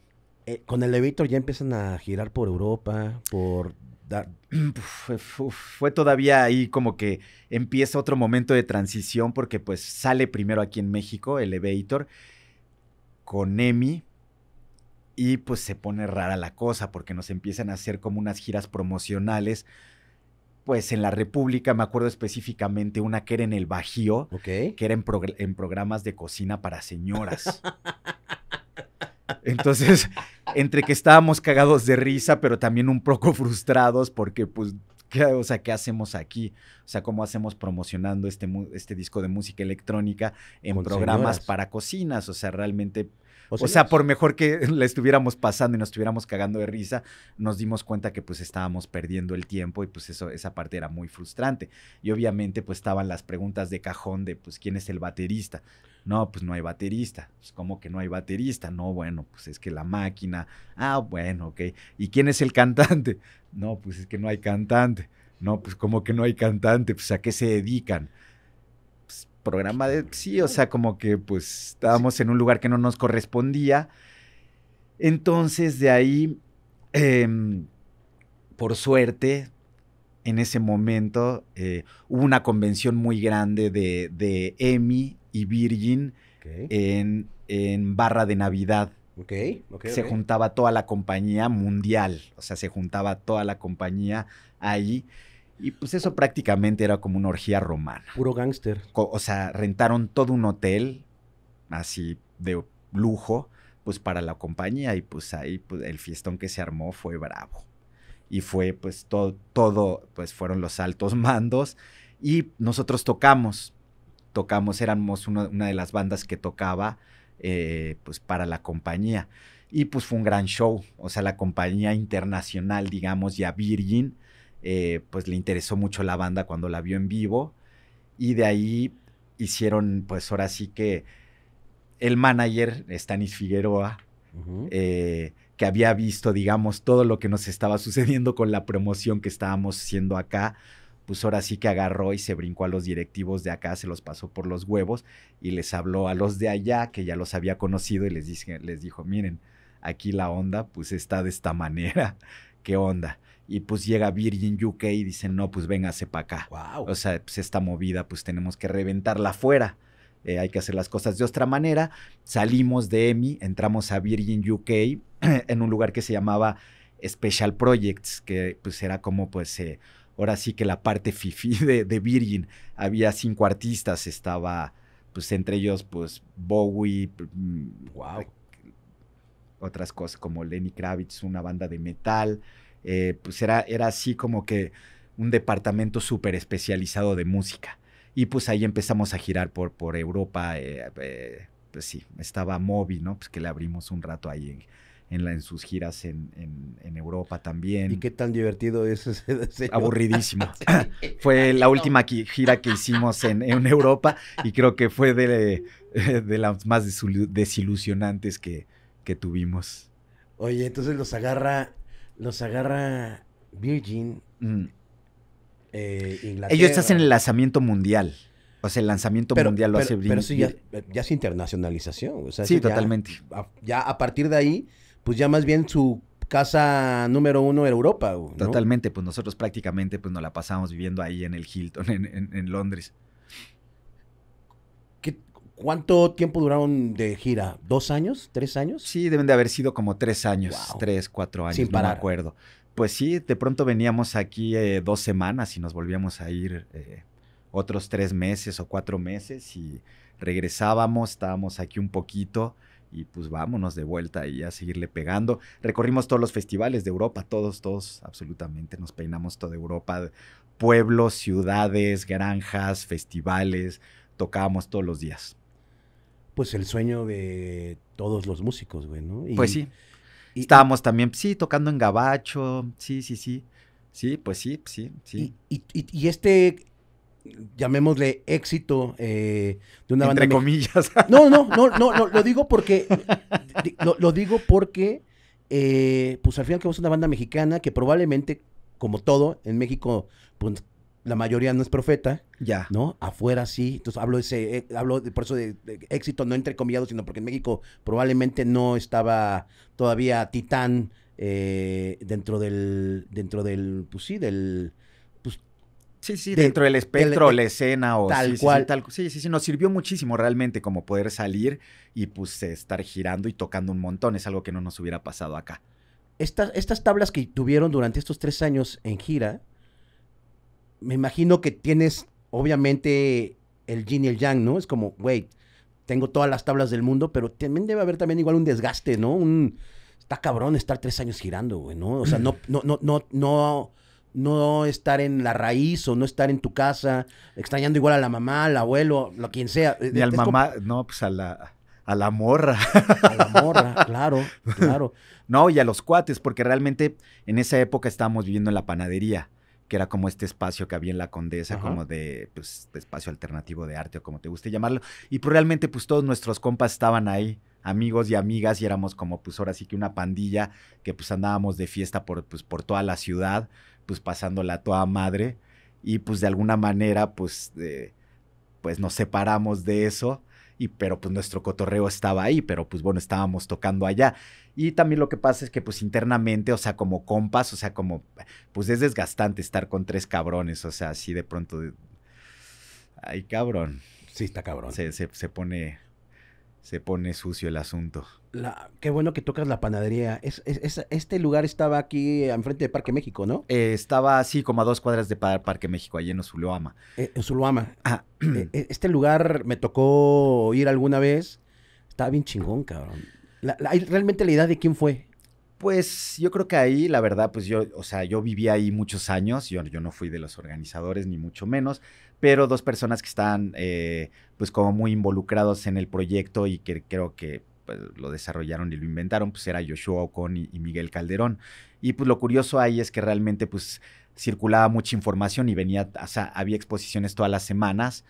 Eh, con Elevator ya empiezan a girar por Europa, por... dar- [CLEARS THROAT] fue, fue- fue todavía ahí como que empieza otro momento de transición porque pues sale primero aquí en México Elevator con Emi y pues se pone rara la cosa porque nos empiezan a hacer como unas giras promocionales pues en la República me acuerdo específicamente una que era en el Bajío que era en, en programas de cocina para señoras. [LAUGHS] Entonces, entre que estábamos cagados de risa, pero también un poco [LAUGHS] frustrados porque, pues, ¿qué, o sea, ¿qué hacemos aquí? O sea, ¿cómo hacemos promocionando este, este disco de música electrónica en Con programas señoras. para cocinas? O sea, realmente O o sea, por mejor que [LAUGHS] la estuviéramos pasando y nos estuviéramos cagando de risa, nos dimos cuenta que pues estábamos perdiendo el tiempo y pues eso, esa parte era muy frustrante. Y obviamente pues estaban las preguntas de cajón de pues quién es el baterista. No, pues no hay baterista. Pues ¿cómo que no hay baterista? No, bueno, pues es que la máquina. Ah, bueno, ok. ¿Y quién es el cantante? No, pues es que no hay cantante. No, pues como que no hay cantante, pues a qué se dedican pues, programa de sí, o sea, como que pues estábamos en un lugar que no nos correspondía. Entonces de ahí, em, por suerte, en ese momento eh, hubo una convención muy grande de, de EMI y Virgin en, en Barra de Navidad. ok, ok, Se juntaba toda la compañía mundial, o sea, se juntaba toda la compañía ahí. Y pues eso prácticamente era como una orgía romana Puro gángster. o sea, rentaron todo un hotel así de lujo, pues para la compañía y pues ahí pues, el fiestón que se armó fue bravo. Y fue pues todo, todo, pues fueron los altos [LAUGHS] mandos y nosotros tocamos, tocamos, éramos una, una de las bandas que tocaba eh, pues para la compañía. Y pues fue un gran show, o sea, la compañía internacional, digamos, ya Virgin, eh, pues le interesó mucho la banda cuando la vio en vivo. Y de ahí hicieron, pues ahora sí que el manager, Stanis Figueroa, eh, que había visto, digamos, todo lo que nos estaba sucediendo con la promoción que estábamos haciendo acá, pues ahora sí que agarró y se brincó a los directivos de acá, se los pasó por los huevos y les habló a los de allá, que ya los había conocido, y les, dije, les dijo, miren, aquí la onda pues está de esta manera, [LAUGHS] ¿qué onda? Y pues llega Virgin UK y dicen, no, pues véngase para acá. Wow. O sea, pues esta movida, pues tenemos que reventarla afuera. Eh, hay que hacer las cosas de otra manera. Salimos de EMI, entramos a Virgin UK [CLEARS THROAT] en un lugar que se llamaba Special Projects, que pues era como pues eh, ahora sí que la parte fifi de, de Virgin. Había cinco artistas, estaba pues entre ellos pues Bowie, mm, Wow. otras cosas como Lenny Kravitz, una banda de metal. Eh, pues era, era así como que un departamento súper especializado de música. Y pues ahí empezamos a girar por, por Europa. Eh, eh, pues sí, estaba Moby, ¿no? Pues que le abrimos un rato ahí en, en, la, en sus giras en, en, Europa también. ¿Y qué tan divertido es ese? Aburridísimo. [LAUGHS] [LAUGHS] fue la última gira que hicimos en, en, Europa y creo que fue de, de las más desilusionantes que, que tuvimos. Oye, entonces los agarra, los agarra Virgin, mm. eh, Inglaterra. Ellos están en el lanzamiento mundial. O sea, el lanzamiento mundial lo hace Virgin. Pero eso ya, es internacionalización. sí, totalmente. Ya a, partir de ahí, pues ya más bien su casa número uno era Europa. Totalmente, pues nosotros prácticamente pues nos la pasamos viviendo ahí en el Hilton, en, en Londres. ¿Cuánto tiempo duraron de gira? ¿Dos años? ¿Tres años? Sí, deben de haber sido como tres años, tres, cuatro años, Sin no me acuerdo. Pues sí, de pronto veníamos aquí eh, dos semanas y nos volvíamos a ir eh, otros tres meses o cuatro meses y regresábamos, estábamos aquí un poquito y pues vámonos de vuelta y a seguirle pegando. Recorrimos todos los festivales de Europa, todos, todos, absolutamente, nos peinamos toda Europa, pueblos, ciudades, granjas, festivales, tocábamos todos los días pues el sueño de todos los músicos, güey, ¿no? pues sí. Estábamos también, sí, tocando en Gabacho, sí, sí, sí. Sí, pues sí, sí, sí. Y, este, llamémosle éxito eh, de una banda. Entre comillas. [LAUGHS] No, no, no, no, lo digo porque, lo, digo porque, eh, pues al final que es una banda mexicana que probablemente, como todo, en México, pues la mayoría no es profeta. Ya. ¿No? Afuera sí. Entonces hablo ese, eh, hablo de, por eso de, éxito, no entre comillados, sino porque en México probablemente no estaba todavía Titán eh, dentro del, dentro del, pues sí, del, Sí, sí, dentro del espectro, la escena o tal cual. Sí, sí, sí, nos sirvió muchísimo realmente como poder salir y pues estar girando y tocando un montón. Es algo que no nos hubiera pasado acá. Estas, estas tablas que tuvieron durante estos tres años en gira, me imagino que tienes, obviamente, el yin y el yang, ¿no? Es como, güey, tengo todas las tablas del mundo, pero también debe haber también igual un desgaste, ¿no? Un, está cabrón estar tres años girando, güey, ¿no? O sea, no, no, no, no, no, no estar en la raíz o no estar en tu casa, extrañando igual a la mamá, al abuelo, lo quien sea. Ni al mamá, no, pues a la, a la morra. A la morra, claro, claro. [LAUGHS] No, y a los cuates, porque realmente en esa época estábamos viviendo en la panadería que era como este espacio que había en la Condesa, como de, pues, espacio alternativo de arte o como te guste llamarlo. Y pues realmente pues todos nuestros compas estaban ahí, amigos y amigas, y éramos como pues ahora sí que una pandilla que pues andábamos de fiesta por, pues, por toda la ciudad, pues pasándola a toda madre. Y pues de alguna manera pues, pues nos separamos de eso y pero pues nuestro cotorreo estaba ahí, pero pues bueno, estábamos tocando allá. Y también lo que pasa es que pues internamente, o sea, como compas, o sea, como, pues es desgastante estar con tres cabrones, o sea, así de pronto, ay cabrón. Sí, está cabrón. Se, se, se pone, se pone sucio el asunto. La, qué bueno que tocas la panadería. Es, este lugar estaba aquí enfrente de Parque México, ¿no? Eh, estaba así como a dos cuadras de Parque México, allí en Osuluama. Eh, en Osuluama. Ah. [CLEARS THROAT] Eh, este lugar me tocó ir alguna vez. Estaba bien chingón, cabrón. ¿Realmente la idea de quién fue? Pues yo creo que ahí, la verdad, pues yo, o sea, yo viví ahí muchos años, yo, yo no fui de los organizadores, ni mucho menos, pero dos personas que están, eh, pues como muy involucrados en el proyecto y que creo que pues, lo desarrollaron y lo inventaron, pues era Joshua Ocon y, Miguel Calderón. Y pues lo curioso ahí es que realmente, pues circulaba mucha información y venía, o sea, había exposiciones todas las semanas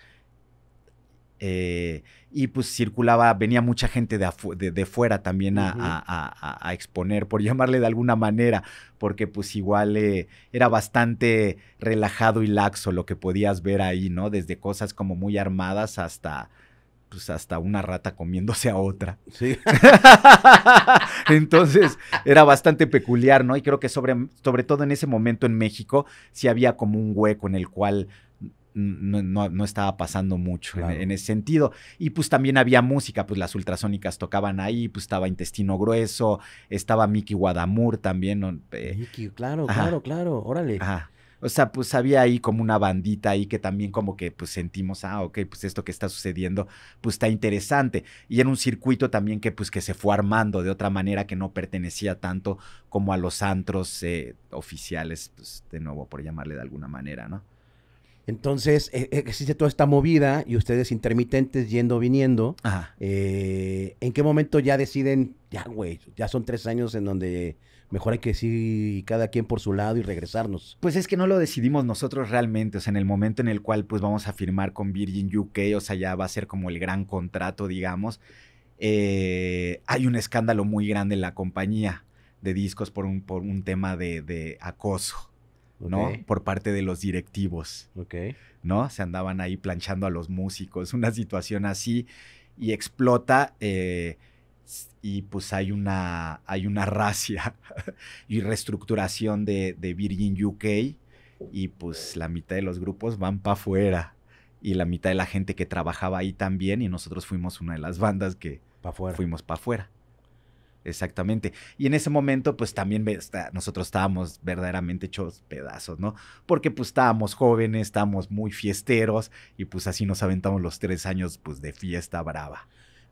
eh, y pues circulaba, venía mucha gente de, de, fuera también a, exponer, por [LAUGHS] llamarle de alguna manera, porque pues igual eh, era bastante relajado y laxo lo que podías ver ahí, ¿no? Desde cosas como muy armadas hasta pues hasta una rata comiéndose a otra. Sí. [LAUGHS] Entonces era bastante peculiar, ¿no? Y creo que sobre, sobre todo en ese momento en México sí había como un hueco en el cual no, estaba pasando mucho en, ese sentido. Y pues también había música, pues las ultrasónicas tocaban ahí, pues estaba Intestino Grueso, estaba Mickey Guadamur también. Eh, Mickey, claro, claro, claro, órale. O sea, pues había ahí como una bandita ahí que también como que pues sentimos, ah, ok, pues esto que está sucediendo, pues está interesante. Y era un circuito también que pues que se fue armando de otra manera que no pertenecía tanto como a los antros eh, oficiales, pues de nuevo, por llamarle de alguna manera, ¿no? Entonces, eh, existe toda esta movida y ustedes intermitentes yendo, viniendo. Ajá. Eh, ¿En qué momento ya deciden, ya, güey, ya son tres años en donde mejor hay que sí cada quien por su lado y regresarnos? Pues es que no lo decidimos nosotros realmente, o sea, en el momento en el cual pues vamos a firmar con Virgin UK, o sea, ya va a ser como el gran contrato, digamos, eh, hay un escándalo muy grande en la compañía de discos por un, por un tema de, de acoso, ¿no? Por parte de los directivos. Ok. ¿no? Se andaban ahí planchando a los músicos, [LAUGHS] una situación así, y explota, eh, y pues hay una, hay una racia [LAUGHS] y reestructuración de, de Virgin UK, y pues la mitad de los grupos van para afuera, y la mitad de la gente que trabajaba ahí también, y nosotros fuimos una de las bandas que Para afuera. fuimos para afuera. Exactamente. Y en ese momento, pues también está- nosotros estábamos verdaderamente hechos pedazos, ¿no? Porque pues estábamos jóvenes, estábamos muy fiesteros y pues así nos aventamos los tres años pues de fiesta brava.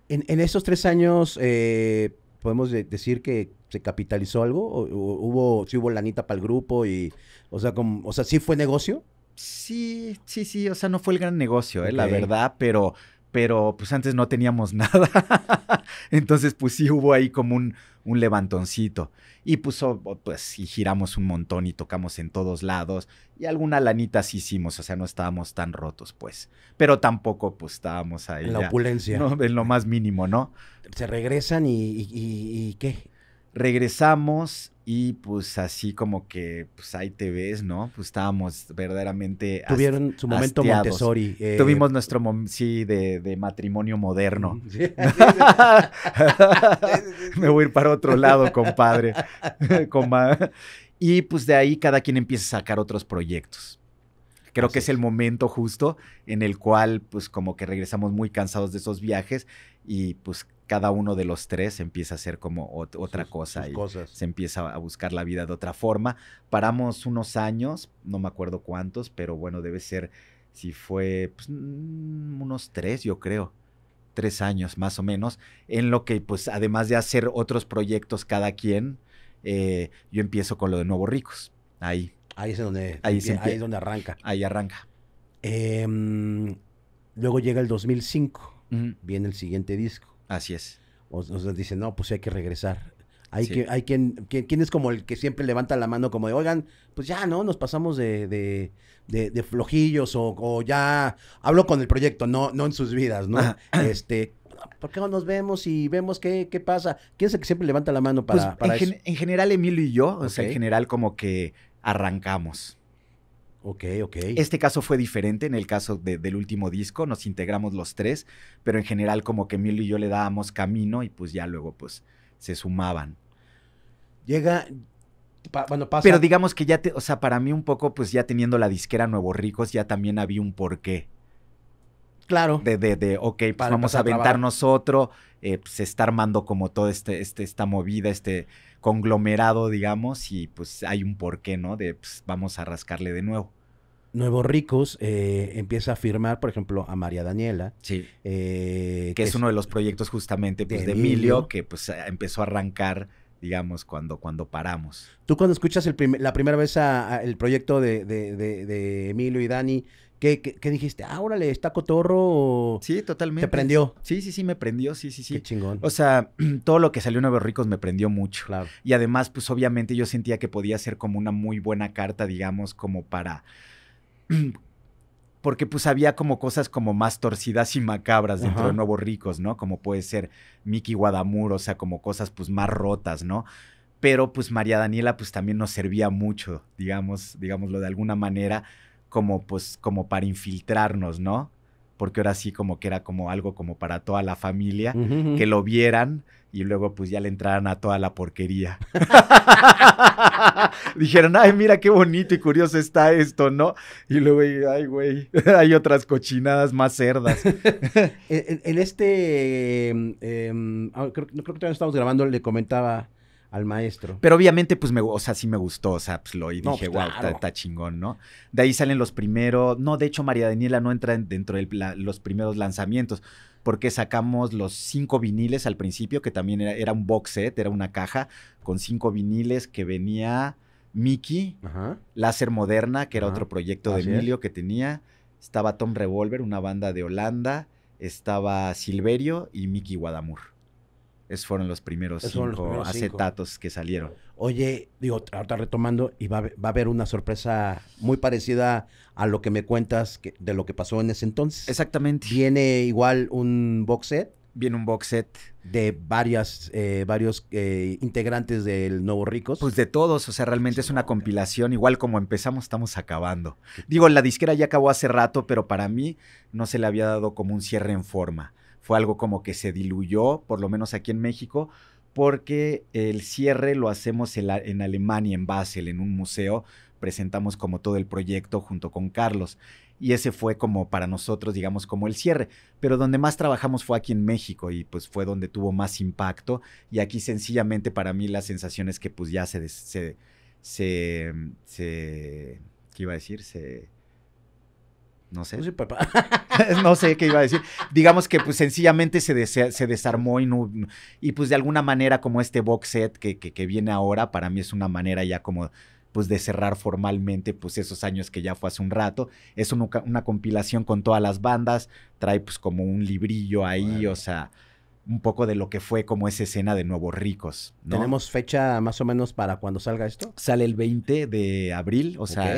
En, en esos tres años, eh, ¿podemos de- decir que se capitalizó algo? ¿O, o hubo, sí hubo lanita para el grupo? y O sea, como, o sea, ¿sí fue negocio? Sí, sí, sí, o sea, no fue el gran negocio, ¿eh? la verdad, pero, pero pues antes no teníamos [LAUGHS] nada. Entonces, pues sí hubo ahí como un, un levantoncito. Y pues, o- o, pues sí giramos un montón y tocamos en todos lados. Y alguna lanita sí hicimos, o sea, no estábamos tan rotos, pues. Pero tampoco, pues, estábamos ahí. En la ya, opulencia. ¿no? En lo más mínimo, ¿no? Se regresan y, y- y- y ¿qué? Regresamos y pues así como que, pues ahí te ves, ¿no? Pues estábamos verdaderamente... Tuvieron su momento hastiados. Montessori. eh, Tuvimos nuestro, sí, de, de matrimonio moderno. Sí, sí, [LAUGHS] Me voy a ir para otro lado, compadre. [LAUGHS] Y pues de ahí cada quien empieza a sacar otros proyectos. Creo Así que es. el momento justo en el cual pues como que regresamos muy cansados de esos viajes y pues cada uno de los tres empieza a hacer como ot- otra sus- cosa sus y cosas. se empieza a buscar la vida de otra forma. Paramos unos años, no me acuerdo cuántos, pero bueno, debe ser, si fue pues, mm, unos tres, yo creo. Tres años más o menos, en lo que pues además de hacer otros proyectos cada quien, eh, yo empiezo con lo de Nuevos Ricos. Ahí, Ahí es donde, Ahí se ahí empie- es donde arranca. ahí arranca. Em, luego llega el 2005, Ujú, viene el siguiente disco. Así es. O, o sea, dicen, no, pues hay que regresar. Hay, Sí. que, hay quien, quien, quien es como el que siempre levanta la mano como de, oigan, pues ya, ¿no? Nos pasamos de, de, de- de flojillos o, o ya hablo con el proyecto, no, no en sus vidas, ¿no? [CLEARS THROAT] Este, ¿por qué no nos vemos y vemos qué, qué pasa? ¿Quién es el que siempre levanta la mano para, Pues, para en, eso? gen- en general, Emilio y yo, o sea, en general como que arrancamos. Ok, ok. Este caso fue diferente en el caso de- del último disco, nos integramos los tres, pero en general como que Emilio y yo le dábamos camino y pues ya luego pues se sumaban. Llega, pa- bueno, pasa. Pero digamos que ya, te, o sea, para mí un poco pues ya teniendo la disquera Nuevos Ricos ya también había un porqué claro. de, de, de ok, pues Para vamos a empezar a aventarnos otro, eh, pues, se está armando como todo este, este, esta movida, este conglomerado, digamos, y pues hay un porqué, ¿no? De pues vamos a rascarle de nuevo. Nuevos Ricos eh, empieza a firmar, por ejemplo, a María Daniela. Sí. eh, que es uno de los proyectos justamente pues, de Emilio, Emilio. que pues eh, empezó a arrancar, digamos, cuando, cuando paramos. Tú cuando escuchas el prim- la primera vez a- a el proyecto de, de- de- Emilio y Dani, ¿qué, qué, qué dijiste? Ah, órale, está cotorro o Sí, totalmente. te prendió. Sí, sí, sí, me prendió, sí, sí, Qué sí. chingón. O sea, [CLEARS THROAT] todo lo que salió en Nuevos Ricos me prendió mucho. claro. Y además, pues obviamente yo sentía que podía ser como una muy buena carta, digamos, como para... [CLEARS THROAT] Porque pues había como cosas como más torcidas y macabras dentro Ajá. de Nuevos Ricos, ¿no? Como puede ser Mickey Guadamur, o sea, como cosas pues más rotas, ¿no? Pero pues María Daniela pues también nos servía mucho, digamos, digámoslo de alguna manera, como pues como para infiltrarnos, ¿no? Porque ahora sí como que era como algo como para toda la familia que lo vieran y luego pues ya le entraran a toda la porquería. [LAUGHS] Dijeron, ay, mira qué bonito y curioso está esto, ¿no? Y luego, ay, güey, [LAUGHS] hay otras cochinadas más cerdas. [LAUGHS] En, este, ah, creo, que todavía no estamos grabando, le comentaba al maestro. Pero obviamente, pues, me, o sea, sí me gustó, o sea, pues lo y No, dije, pues, wow, está chingón, ¿no? De ahí salen los primeros, no, de hecho, María Daniela no entra en- dentro de los primeros lanzamientos, porque sacamos los cinco viniles al principio, que también era, era un box set, era una caja con cinco viniles que venía Mickey, Ajá. Láser Moderna, que era Ajá, otro proyecto de así es. Emilio que tenía, estaba Tom Revolver, una banda de Holanda, estaba Silverio y Mickey Guadamur. Esos fueron los primeros Esos los cinco. acetatos que salieron. Oye, digo, ahorita retomando, y va, a haber- va a haber una sorpresa muy parecida a lo que me cuentas que- de lo que pasó en ese entonces. Exactamente. Viene igual un box set Viene un box set. de varias, eh, varios eh, integrantes del Nuevo Ricos. Pues de todos, o sea, realmente es una compilación. Igual como empezamos, estamos acabando. Digo, la disquera ya acabó hace rato, pero para mí no se le había dado como un cierre en forma. Fue algo como que se diluyó, por lo menos aquí en México, porque el cierre lo hacemos en, Alemania, en Basel, en un museo. Presentamos como todo el proyecto junto con Carlos. Y ese fue como para nosotros, digamos, como el cierre. Pero donde más trabajamos fue aquí en México y pues fue donde tuvo más impacto. Y aquí sencillamente para mí la sensación es que pues ya se, se, se, se, ¿qué iba a decir? Se, no sé, Pues papá. [LAUGHS] no sé qué iba a decir. Digamos que pues sencillamente se, dese- se desarmó y, no, y pues de alguna manera como este box set que, que, que viene ahora, para mí es una manera ya como pues de cerrar formalmente pues esos años que ya fue hace un rato. Es una, una compilación con todas las bandas, trae pues como un librillo ahí, o sea, un poco de lo que fue como esa escena de Nuevos Ricos. ¿no? ¿Tenemos fecha más o menos para cuando salga esto? Sale el 20 de abril, o sea.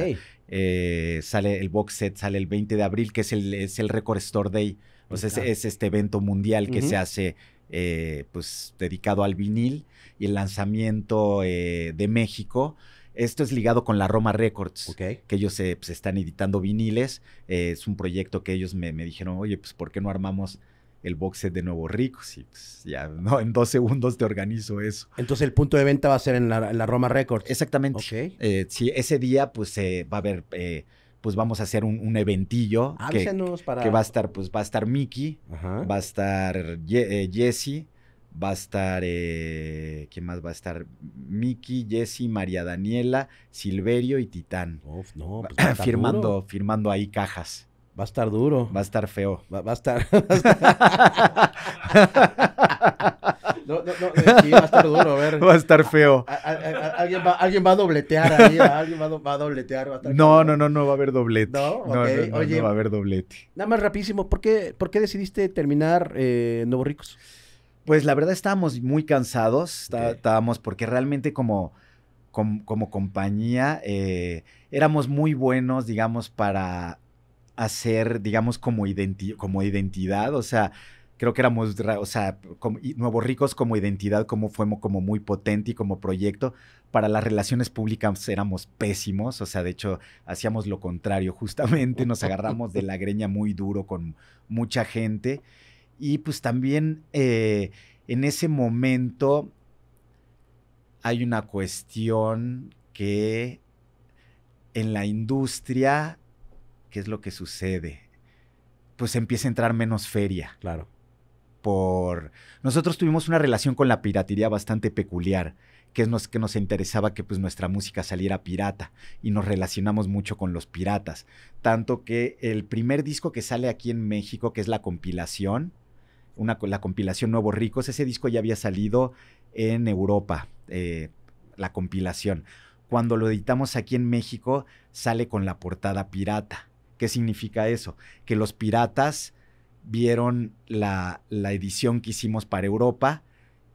Eh, sale el box set, sale el 20 de abril, que es el, es el Record Store Day. O sea, es, este evento mundial que se hace eh, pues dedicado al vinil y el lanzamiento eh, de México. Esto es ligado con la Roma Records. Que ellos eh, pues, están editando viniles. Es un proyecto que ellos me, me dijeron, oye, pues ¿por qué no armamos el box set de Nuevos Ricos? Y pues ya, no, en dos segundos te organizo eso. Entonces el punto de venta va a ser en la, en la Roma Records. Exactamente. Ok. Eh, sí, ese día pues eh, va a haber, eh, pues vamos a hacer un, un eventillo que, para... que va a estar, pues va a estar Mickey, Ajá. va a estar Ye- eh, Jesse, va a estar, ¿quién más va a estar? Mickey, Jesse, María Daniela, Silverio y Titán. Uf, no, pues [CLEARS THROAT] firmando, duro. firmando ahí cajas. Va a estar duro. Va a estar feo. Va, va a estar... [LAUGHS] [LAUGHS] no, no, no, eh, sí, va a estar duro, a ver. Va a estar feo. A- a- a- alguien, va, alguien va a dobletear ahí, alguien va a, va a dobletear. Va a estar No, no, no, no va a haber doblete. No, oye. no va a haber doblete. Nada más rapidísimo, ¿por qué, por qué decidiste terminar eh, Nuevos Ricos? Pues la verdad estábamos muy cansados, estábamos porque realmente como, com- como, compañía eh, éramos muy buenos, digamos, para hacer, digamos, como, identi- como identidad, o sea, creo que éramos, ra- o sea, como, Nuevos Ricos como identidad, como fue mo- como muy potente y como proyecto. Para las relaciones públicas éramos pésimos, o sea, de hecho hacíamos lo contrario, justamente nos agarramos de [LAUGHS] la greña muy duro con mucha gente. Y pues también eh, en ese momento hay una cuestión que en la industria, ¿qué es lo que sucede? Pues empieza a entrar menos feria Claro. por... Nosotros tuvimos una relación con la piratería bastante peculiar, que es nos, que nos interesaba que pues nuestra música saliera pirata y nos relacionamos mucho con los piratas. Tanto que el primer disco que sale aquí en México, que es la compilación, una, la compilación Nuevos Ricos, ese disco ya había salido en Europa, eh, la compilación. Cuando lo editamos aquí en México, sale con la portada pirata. ¿Qué significa eso? Que los piratas vieron la, la edición que hicimos para Europa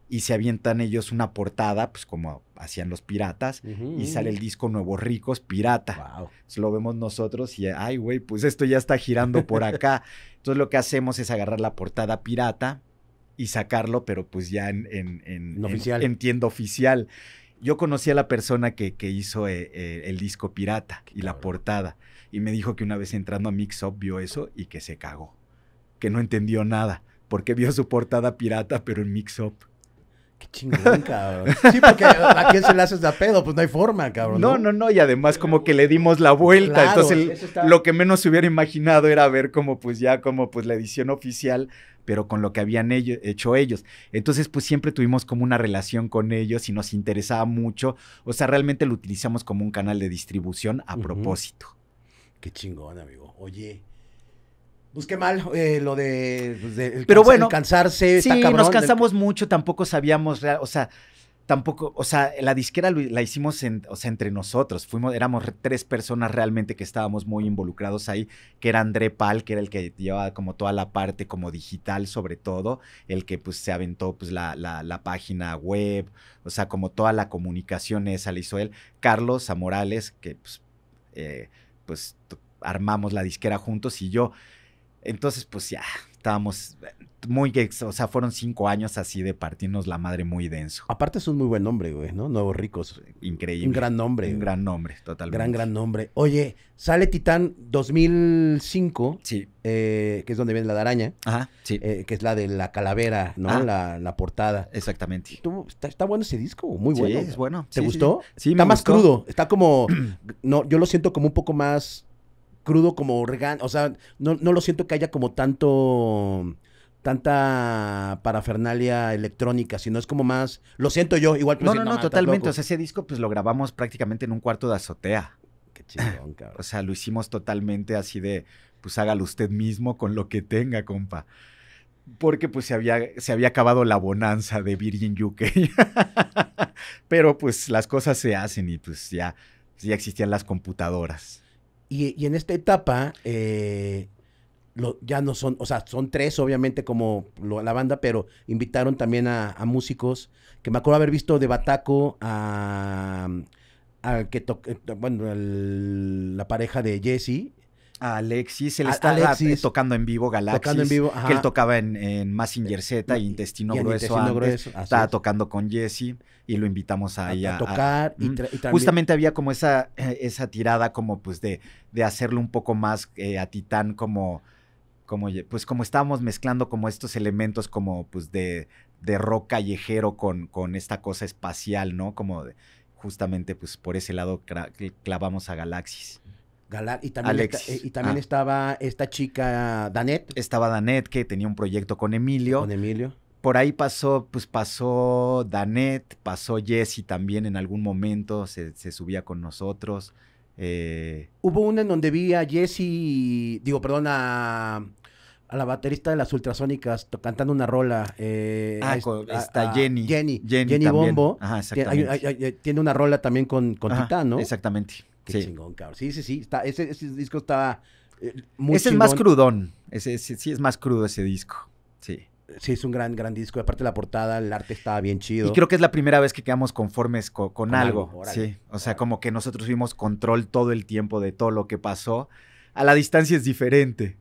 y se avientan ellos una portada, pues como hacían los piratas, y sale el disco Nuevos Ricos Pirata. Wow. Entonces lo vemos nosotros y, ay, güey, pues esto ya está girando por acá. [LAUGHS] Entonces lo que hacemos es agarrar la portada pirata y sacarlo, pero pues ya en, en, en- En oficial. en tienda oficial. Yo conocí a la persona que, que hizo eh, eh, el disco pirata y la portada. Y me dijo que una vez entrando a Mix Up vio eso y que se cagó. Que no entendió nada. Porque vio su portada pirata, pero en Mix Up. Qué chingón, cabrón. Sí, porque a quién se le haces de a pedo, pues no hay forma, cabrón. No, no, no, y además como que le dimos la vuelta. Claro, Entonces el- eso está- lo que menos se hubiera imaginado era ver como pues ya como pues la edición oficial pero con lo que habían ello- hecho ellos. Entonces, pues siempre tuvimos como una relación con ellos y nos interesaba mucho. O sea, realmente lo utilizamos como un canal de distribución a propósito. Qué chingón, amigo. Oye. Pues qué mal eh, lo de, pues, de- el Pero bueno, el cansarse. Sí, está cabrón. nos cansamos mucho, tampoco sabíamos, real- o sea, tampoco, o sea, la disquera lo- la hicimos en- o sea, entre nosotros, fuimos, éramos re- tres personas realmente que estábamos muy involucrados ahí, que era André Pal, que era el que llevaba como toda la parte como digital sobre todo, el que pues se aventó pues la, la, la página web, o sea, como toda la comunicación esa la hizo él, Carlos Zamorales, que pues, eh, pues armamos la disquera juntos y yo, entonces pues ya, estábamos muy, o sea, fueron cinco años así de partirnos la madre muy denso. Aparte es un muy buen nombre, güey, ¿no? Nuevos Ricos. Increíble. Un gran nombre. Un güey. gran nombre, totalmente. gran, gran nombre. Oye, sale Titán 2005, Sí. eh, que es donde viene la de araña, Ajá, sí. eh, que es la de la calavera, ¿no? Ah. La, la portada. Exactamente. Está, está bueno ese disco, muy bueno. Sí, es bueno. ¿Te sí, gustó? Sí, Sí, está me más gustó. crudo, está como, [CLEARS THROAT] no, yo lo siento como un poco más crudo, como orgánico, o sea, no, no lo siento que haya como tanto, tanta parafernalia electrónica, sino es como más, lo siento yo, igual tú No, no, no, totalmente. loco". O sea, ese disco pues lo grabamos prácticamente en un cuarto de azotea. Qué chingón, [LAUGHS] cabrón. O sea, lo hicimos totalmente así de, pues hágalo usted mismo con lo que tenga, compa. Porque pues se había, se había acabado la bonanza de Virgin UK. [LAUGHS] Pero pues las cosas se hacen y pues ya, ya existían las computadoras. Y, y en esta etapa, eh, lo- ya no son, o sea, son tres obviamente como lo- la banda, pero invitaron también a, a músicos que me acuerdo haber visto de Bataco a, al que to- eh, bueno, el- la pareja de Jesse, A Alexis, él A- estaba Alexis. tocando en vivo Galaxis. tocando en vivo. ajá, Que él tocaba en, en Massinger Z y Intestino y Grueso Intestino antes. Grueso, así Estaba es, tocando con Jesse y lo invitamos a, ahí a a, a- tocar y, y también- Justamente había como esa, eh, esa tirada como pues de, de hacerlo un poco más eh, a Titán como, como, pues como estábamos mezclando como estos elementos como pues de, de rock callejero con, con esta cosa espacial, ¿no? Como de- justamente pues por ese lado clavamos a Galaxis. Gala- y también, eh, y también Ah. estaba esta chica Danet Estaba Danet que tenía un proyecto con Emilio. con Emilio. Por ahí pasó, pues pasó Danet, pasó Jesse también en algún momento, se, se subía con nosotros. Eh, Hubo una en donde vi a Jesse, digo, perdón, a, a la baterista de las ultrasónicas cantando una rola. eh, Ah, a está a Jenny. Jenny. Jenny Jenny también. Bombo. Ajá, Tiene, hay- exactamente. hay- hay- tiene una rola también con, con Ajá, Titán, ¿no? Exactamente. Qué sí. chingón, cabrón. Sí, sí, sí. Está, ese, ese disco está eh, muy Ese es más crudón. Ese, ese- sí es más crudo ese disco. Sí. Sí, es un gran, gran disco. Aparte la portada, el arte estaba bien chido. Y creo que es la primera vez que quedamos conformes co- con, Con algo. sí. O sea, como que nosotros tuvimos control todo el tiempo de todo lo que pasó. A la distancia es diferente.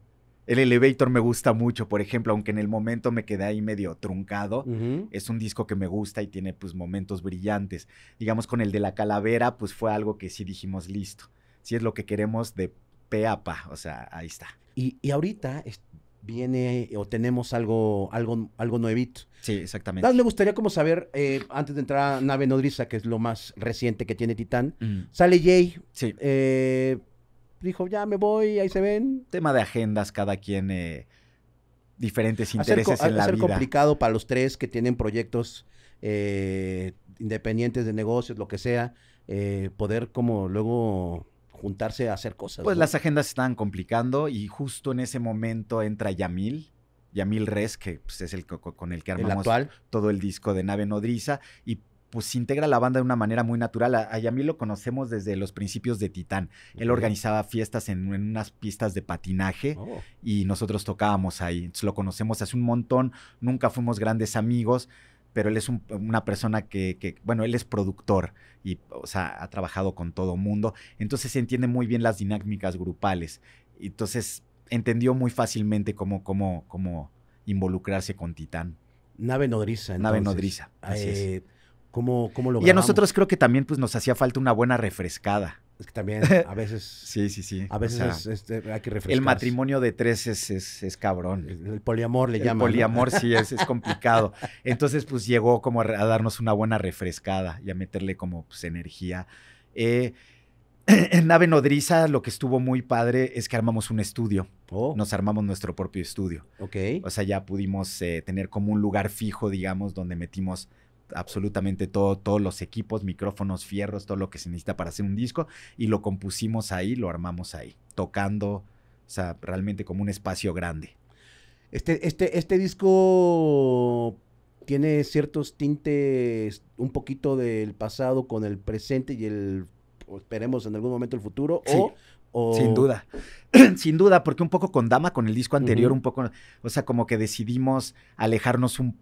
El Elevator me gusta mucho, por ejemplo, aunque en el momento me quedé ahí medio truncado. Es un disco que me gusta y tiene pues momentos brillantes. Digamos con el de la calavera, pues fue algo que sí dijimos listo. Si es lo que queremos de pe a pa. O sea, ahí está. Y, y ahorita viene o tenemos algo, algo, algo nuevito. Sí, exactamente. Más me gustaría como saber, eh, antes de entrar a Nave Nodriza, que es lo más reciente que tiene Titán, Mm, sale Jay, Sí. eh, dijo, ya me voy, ahí se ven. Tema de agendas, cada quien eh, diferentes Va ser, intereses en va la a ser vida. complicado para los tres que tienen proyectos eh, independientes de negocios, lo que sea, eh, poder como luego juntarse a hacer cosas. Pues ¿no? las agendas se estaban complicando y justo en ese momento entra Yamil, Yamil Res, que pues, es el co- co- con el que El armamos actual. todo el disco de Nave Nodriza y pues se integra la banda de una manera muy natural. A, a Yamil lo conocemos desde los principios de Titán. Él organizaba fiestas en, en unas pistas de patinaje Oh, y nosotros tocábamos ahí. Entonces, lo conocemos hace un montón, nunca fuimos grandes amigos, pero él es un- una persona que, que, bueno, él es productor y, o sea, ha trabajado con todo mundo, entonces se entiende muy bien las dinámicas grupales. Entonces, entendió muy fácilmente cómo, cómo, cómo involucrarse con Titán. Nave Nodriza. Nave entonces. Nodriza, así es. ¿Cómo, cómo lo Y a nosotros creo que también pues, nos hacía falta una buena refrescada. Es que también [LAUGHS] a veces, Sí, sí, sí. a O veces sea, es- este, hay que refrescar. el matrimonio de tres es, es, es cabrón. El, el poliamor le el llaman. ¿no? poliamor sí es, es [LAUGHS] complicado. Entonces, pues llegó como a, a darnos una buena refrescada y a meterle como pues, energía. Eh, [CLEARS THROAT] en Nave Nodriza lo que estuvo muy padre es que armamos un estudio. Oh, Nos armamos nuestro propio estudio. ok. O sea, ya pudimos eh, tener como un lugar fijo, digamos, donde metimos absolutamente todo, todos los equipos, micrófonos, fierros, todo lo que se necesita para hacer un disco y lo compusimos ahí, lo armamos ahí, tocando, o sea, realmente como un espacio grande. Este, este, este disco tiene ciertos tintes un poquito del pasado con el presente y el, esperemos en algún momento el futuro. Sí, o, o- Sin duda. [CLEARS THROAT] Sin duda, porque un poco con Dama, con el disco anterior, un poco, o sea, como que decidimos alejarnos un,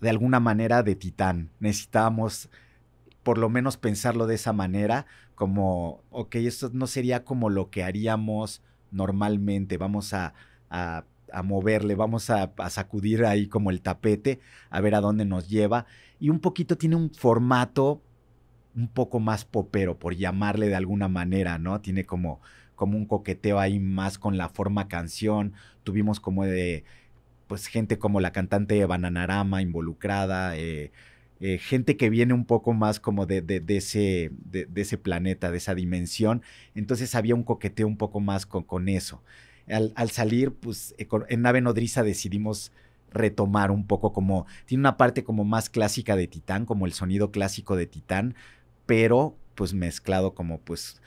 de alguna manera de Titán. Necesitábamos por lo menos pensarlo de esa manera, como, ok, esto no sería como lo que haríamos normalmente, vamos a, a- a moverle, vamos a, a sacudir ahí como el tapete, a ver a dónde nos lleva. Y un poquito tiene un formato un poco más popero, por llamarle de alguna manera, ¿no? Tiene como, como un coqueteo ahí más con la forma canción. Tuvimos como de, pues, gente como la cantante Bananarama involucrada, eh, eh, gente que viene un poco más como de, de- ese, de, ese planeta, de esa dimensión. Entonces había un coqueteo un poco más con, con eso. Al, al salir, pues, eh, en Nave Nodriza decidimos retomar un poco como, tiene una parte como más clásica de Titán, como el sonido clásico de Titán, pero pues mezclado como pues,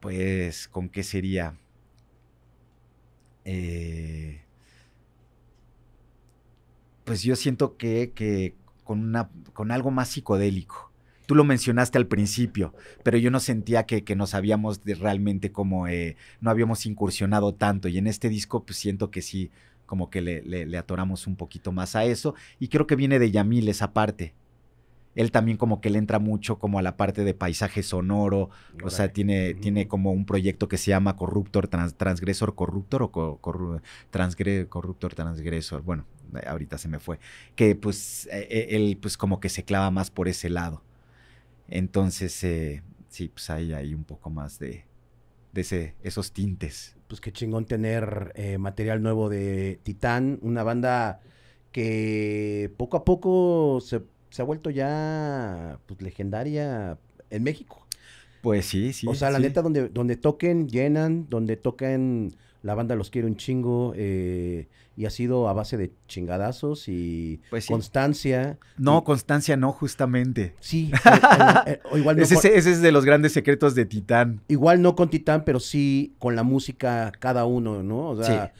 pues, ¿con qué sería? Eh, pues yo siento que, que con, una, con algo más psicodélico. Tú lo mencionaste al principio, pero yo no sentía que, que nos habíamos realmente como, eh, no habíamos incursionado tanto. Y en este disco, pues siento que sí, como que le, le- le atoramos un poquito más a eso. Y creo que viene de Yamil esa parte. Él también como que le entra mucho como a la parte de paisaje sonoro, o sea, tiene, tiene como un proyecto que se llama Corruptor, Trans- Transgresor Corruptor o transgre- Corruptor Transgresor. Bueno, ahorita se me fue. Que pues eh, eh, él pues como que se clava más por ese lado. Entonces, eh, sí, pues hay ahí un poco más de, de ese, esos tintes. Pues qué chingón tener eh, material nuevo de Titán, una banda que poco a poco se, se ha vuelto ya pues, legendaria en México. Pues sí, sí. o sea, la sí. neta, donde, donde toquen, llenan, donde toquen, la banda los quiere un chingo eh, y ha sido a base de chingadazos y Pues sí. constancia. No, y- constancia no, justamente. Sí, eh, eh, eh, o igual [LAUGHS] no Ese, con- ese- ese es de los grandes secretos de Titán. Igual no con Titán, pero sí con la música cada uno, ¿no? O sea,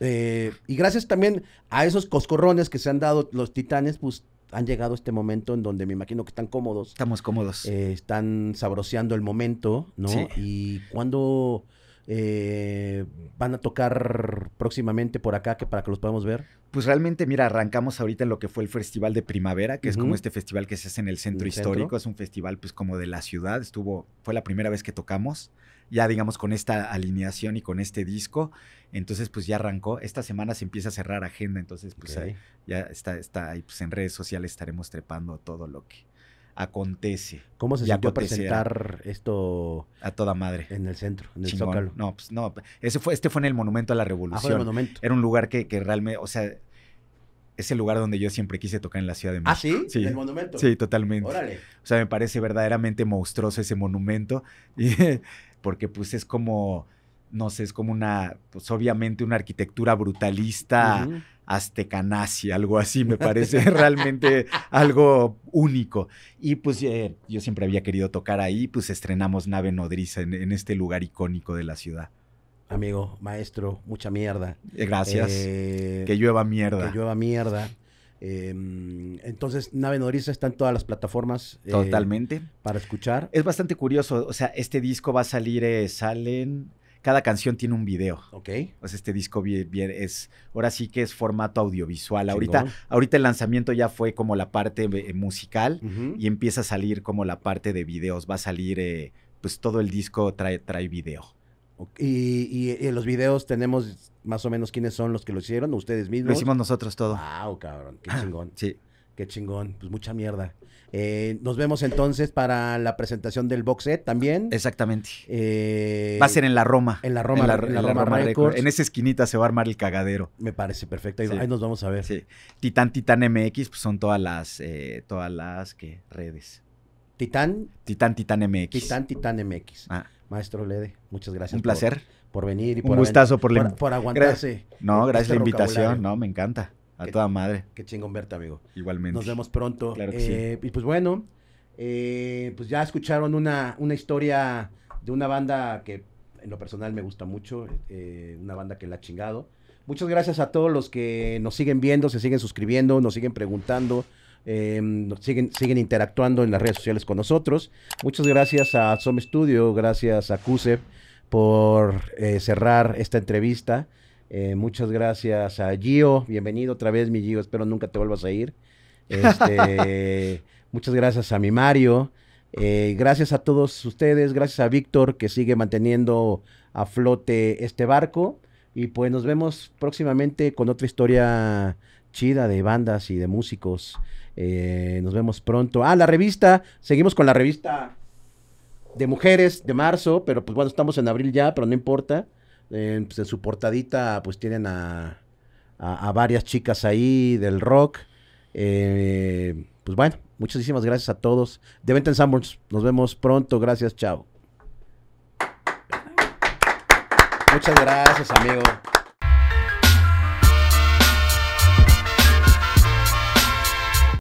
eh, y gracias también a esos coscorrones que se han dado los Titanes, pues han llegado a este momento en donde me imagino que están cómodos, Estamos cómodos. eh, están sabroseando el momento, ¿no? Sí. Y cuando eh, van a tocar próximamente por acá, que para que los podamos ver. Pues realmente, mira, arrancamos ahorita en lo que fue el Festival de Primavera, que es como este festival que se hace en el centro ¿En el centro? histórico, es un festival pues como de la ciudad, estuvo, fue la primera vez que tocamos, ya digamos con esta alineación y con este disco, entonces pues ya arrancó, esta semana se empieza a cerrar agenda, entonces pues ahí ya está, está ahí, pues en redes sociales estaremos trepando todo lo que acontece ¿Cómo se sintió presentar esto a toda madre. en el centro, en el Chingón. Zócalo? No, pues no, ese fue, este fue en el Monumento a la Ah, fue el Revolución. monumento. Era un lugar que, que realmente, o sea, es el lugar donde yo siempre quise tocar en la Ciudad de ¿Ah, México. sí? Sí. ¿El monumento? Sí, totalmente. Órale. O sea, me parece verdaderamente monstruoso ese monumento. [LAUGHS] Y, porque pues es como, no sé, es como una, pues obviamente una arquitectura brutalista, Ujú. aztecanazi, algo así, me parece [LAUGHS] realmente algo único. Y pues eh, yo siempre había querido tocar ahí, pues estrenamos Nave Nodriza en, en este lugar icónico de la ciudad. Amigo, maestro, mucha mierda. Eh, Gracias. Eh, que llueva mierda. que llueva mierda. Eh, entonces, Nave Nodriza está en todas las plataformas. Totalmente. para escuchar. Es bastante curioso, o sea, este disco va a salir, salen, cada canción tiene un video. Ok. O sea, este disco vie- es, ahora sí que es formato audiovisual. Ahorita, Chingón. ahorita el lanzamiento ya fue como la parte eh, musical y empieza a salir como la parte de videos. Va a salir, eh, pues todo el disco trae, trae video. Y, y- los videos tenemos más o menos quiénes son los que lo hicieron, ustedes mismos. Lo hicimos nosotros todo. Wow, cabrón, qué chingón, Sí, qué chingón, pues mucha mierda. Eh, nos vemos entonces para la presentación del box set también. exactamente. Eh, Va a ser en la Roma. en la Roma- en la, en la en la Roma Roma Records. En esa esquinita se va a armar el cagadero. Me parece perfecto, ahí, Sí. ahí nos vamos a ver. Sí. Titán, Titán MX, pues son todas las, eh, todas las ¿qué? redes. Titán, Titán Titán MX. Titán, Titán MX. Ah, Maestro Lede, muchas gracias. un por- placer. Por, venir y Un por, gustazo por por, por aguantarse. No, gracias este la invitación. No, me encanta. A toda madre, Qué chingón verte, amigo. igualmente. Nos vemos pronto. Claro que sí. Eh, Y pues bueno, eh, pues ya escucharon una, una historia de una banda que en lo personal me gusta mucho, eh, una banda que la ha chingado. Muchas gracias a todos los que nos siguen viendo, se siguen suscribiendo, nos siguen preguntando, eh, nos siguen, siguen interactuando en las redes sociales con nosotros. Muchas gracias a Som Studio, gracias a Kusev por eh, cerrar esta entrevista. Eh, muchas gracias a Gio, bienvenido otra vez, mi Gio, espero nunca te vuelvas a ir. Este, [LAUGHS] muchas gracias a mi Mario. eh, gracias a todos ustedes, gracias a Víctor que sigue manteniendo a flote este barco. Y pues nos vemos próximamente con otra historia chida de bandas y de músicos. Eh, nos vemos pronto. Ah, la revista. Seguimos con la revista de mujeres de marzo, pero pues bueno, estamos en abril ya, pero no importa. Pues en su portadita pues tienen a, a- varias chicas ahí del rock. Eh, pues bueno, muchísimas gracias a todos. De Venta en nos vemos pronto. Gracias, chao. Muchas gracias, amigo.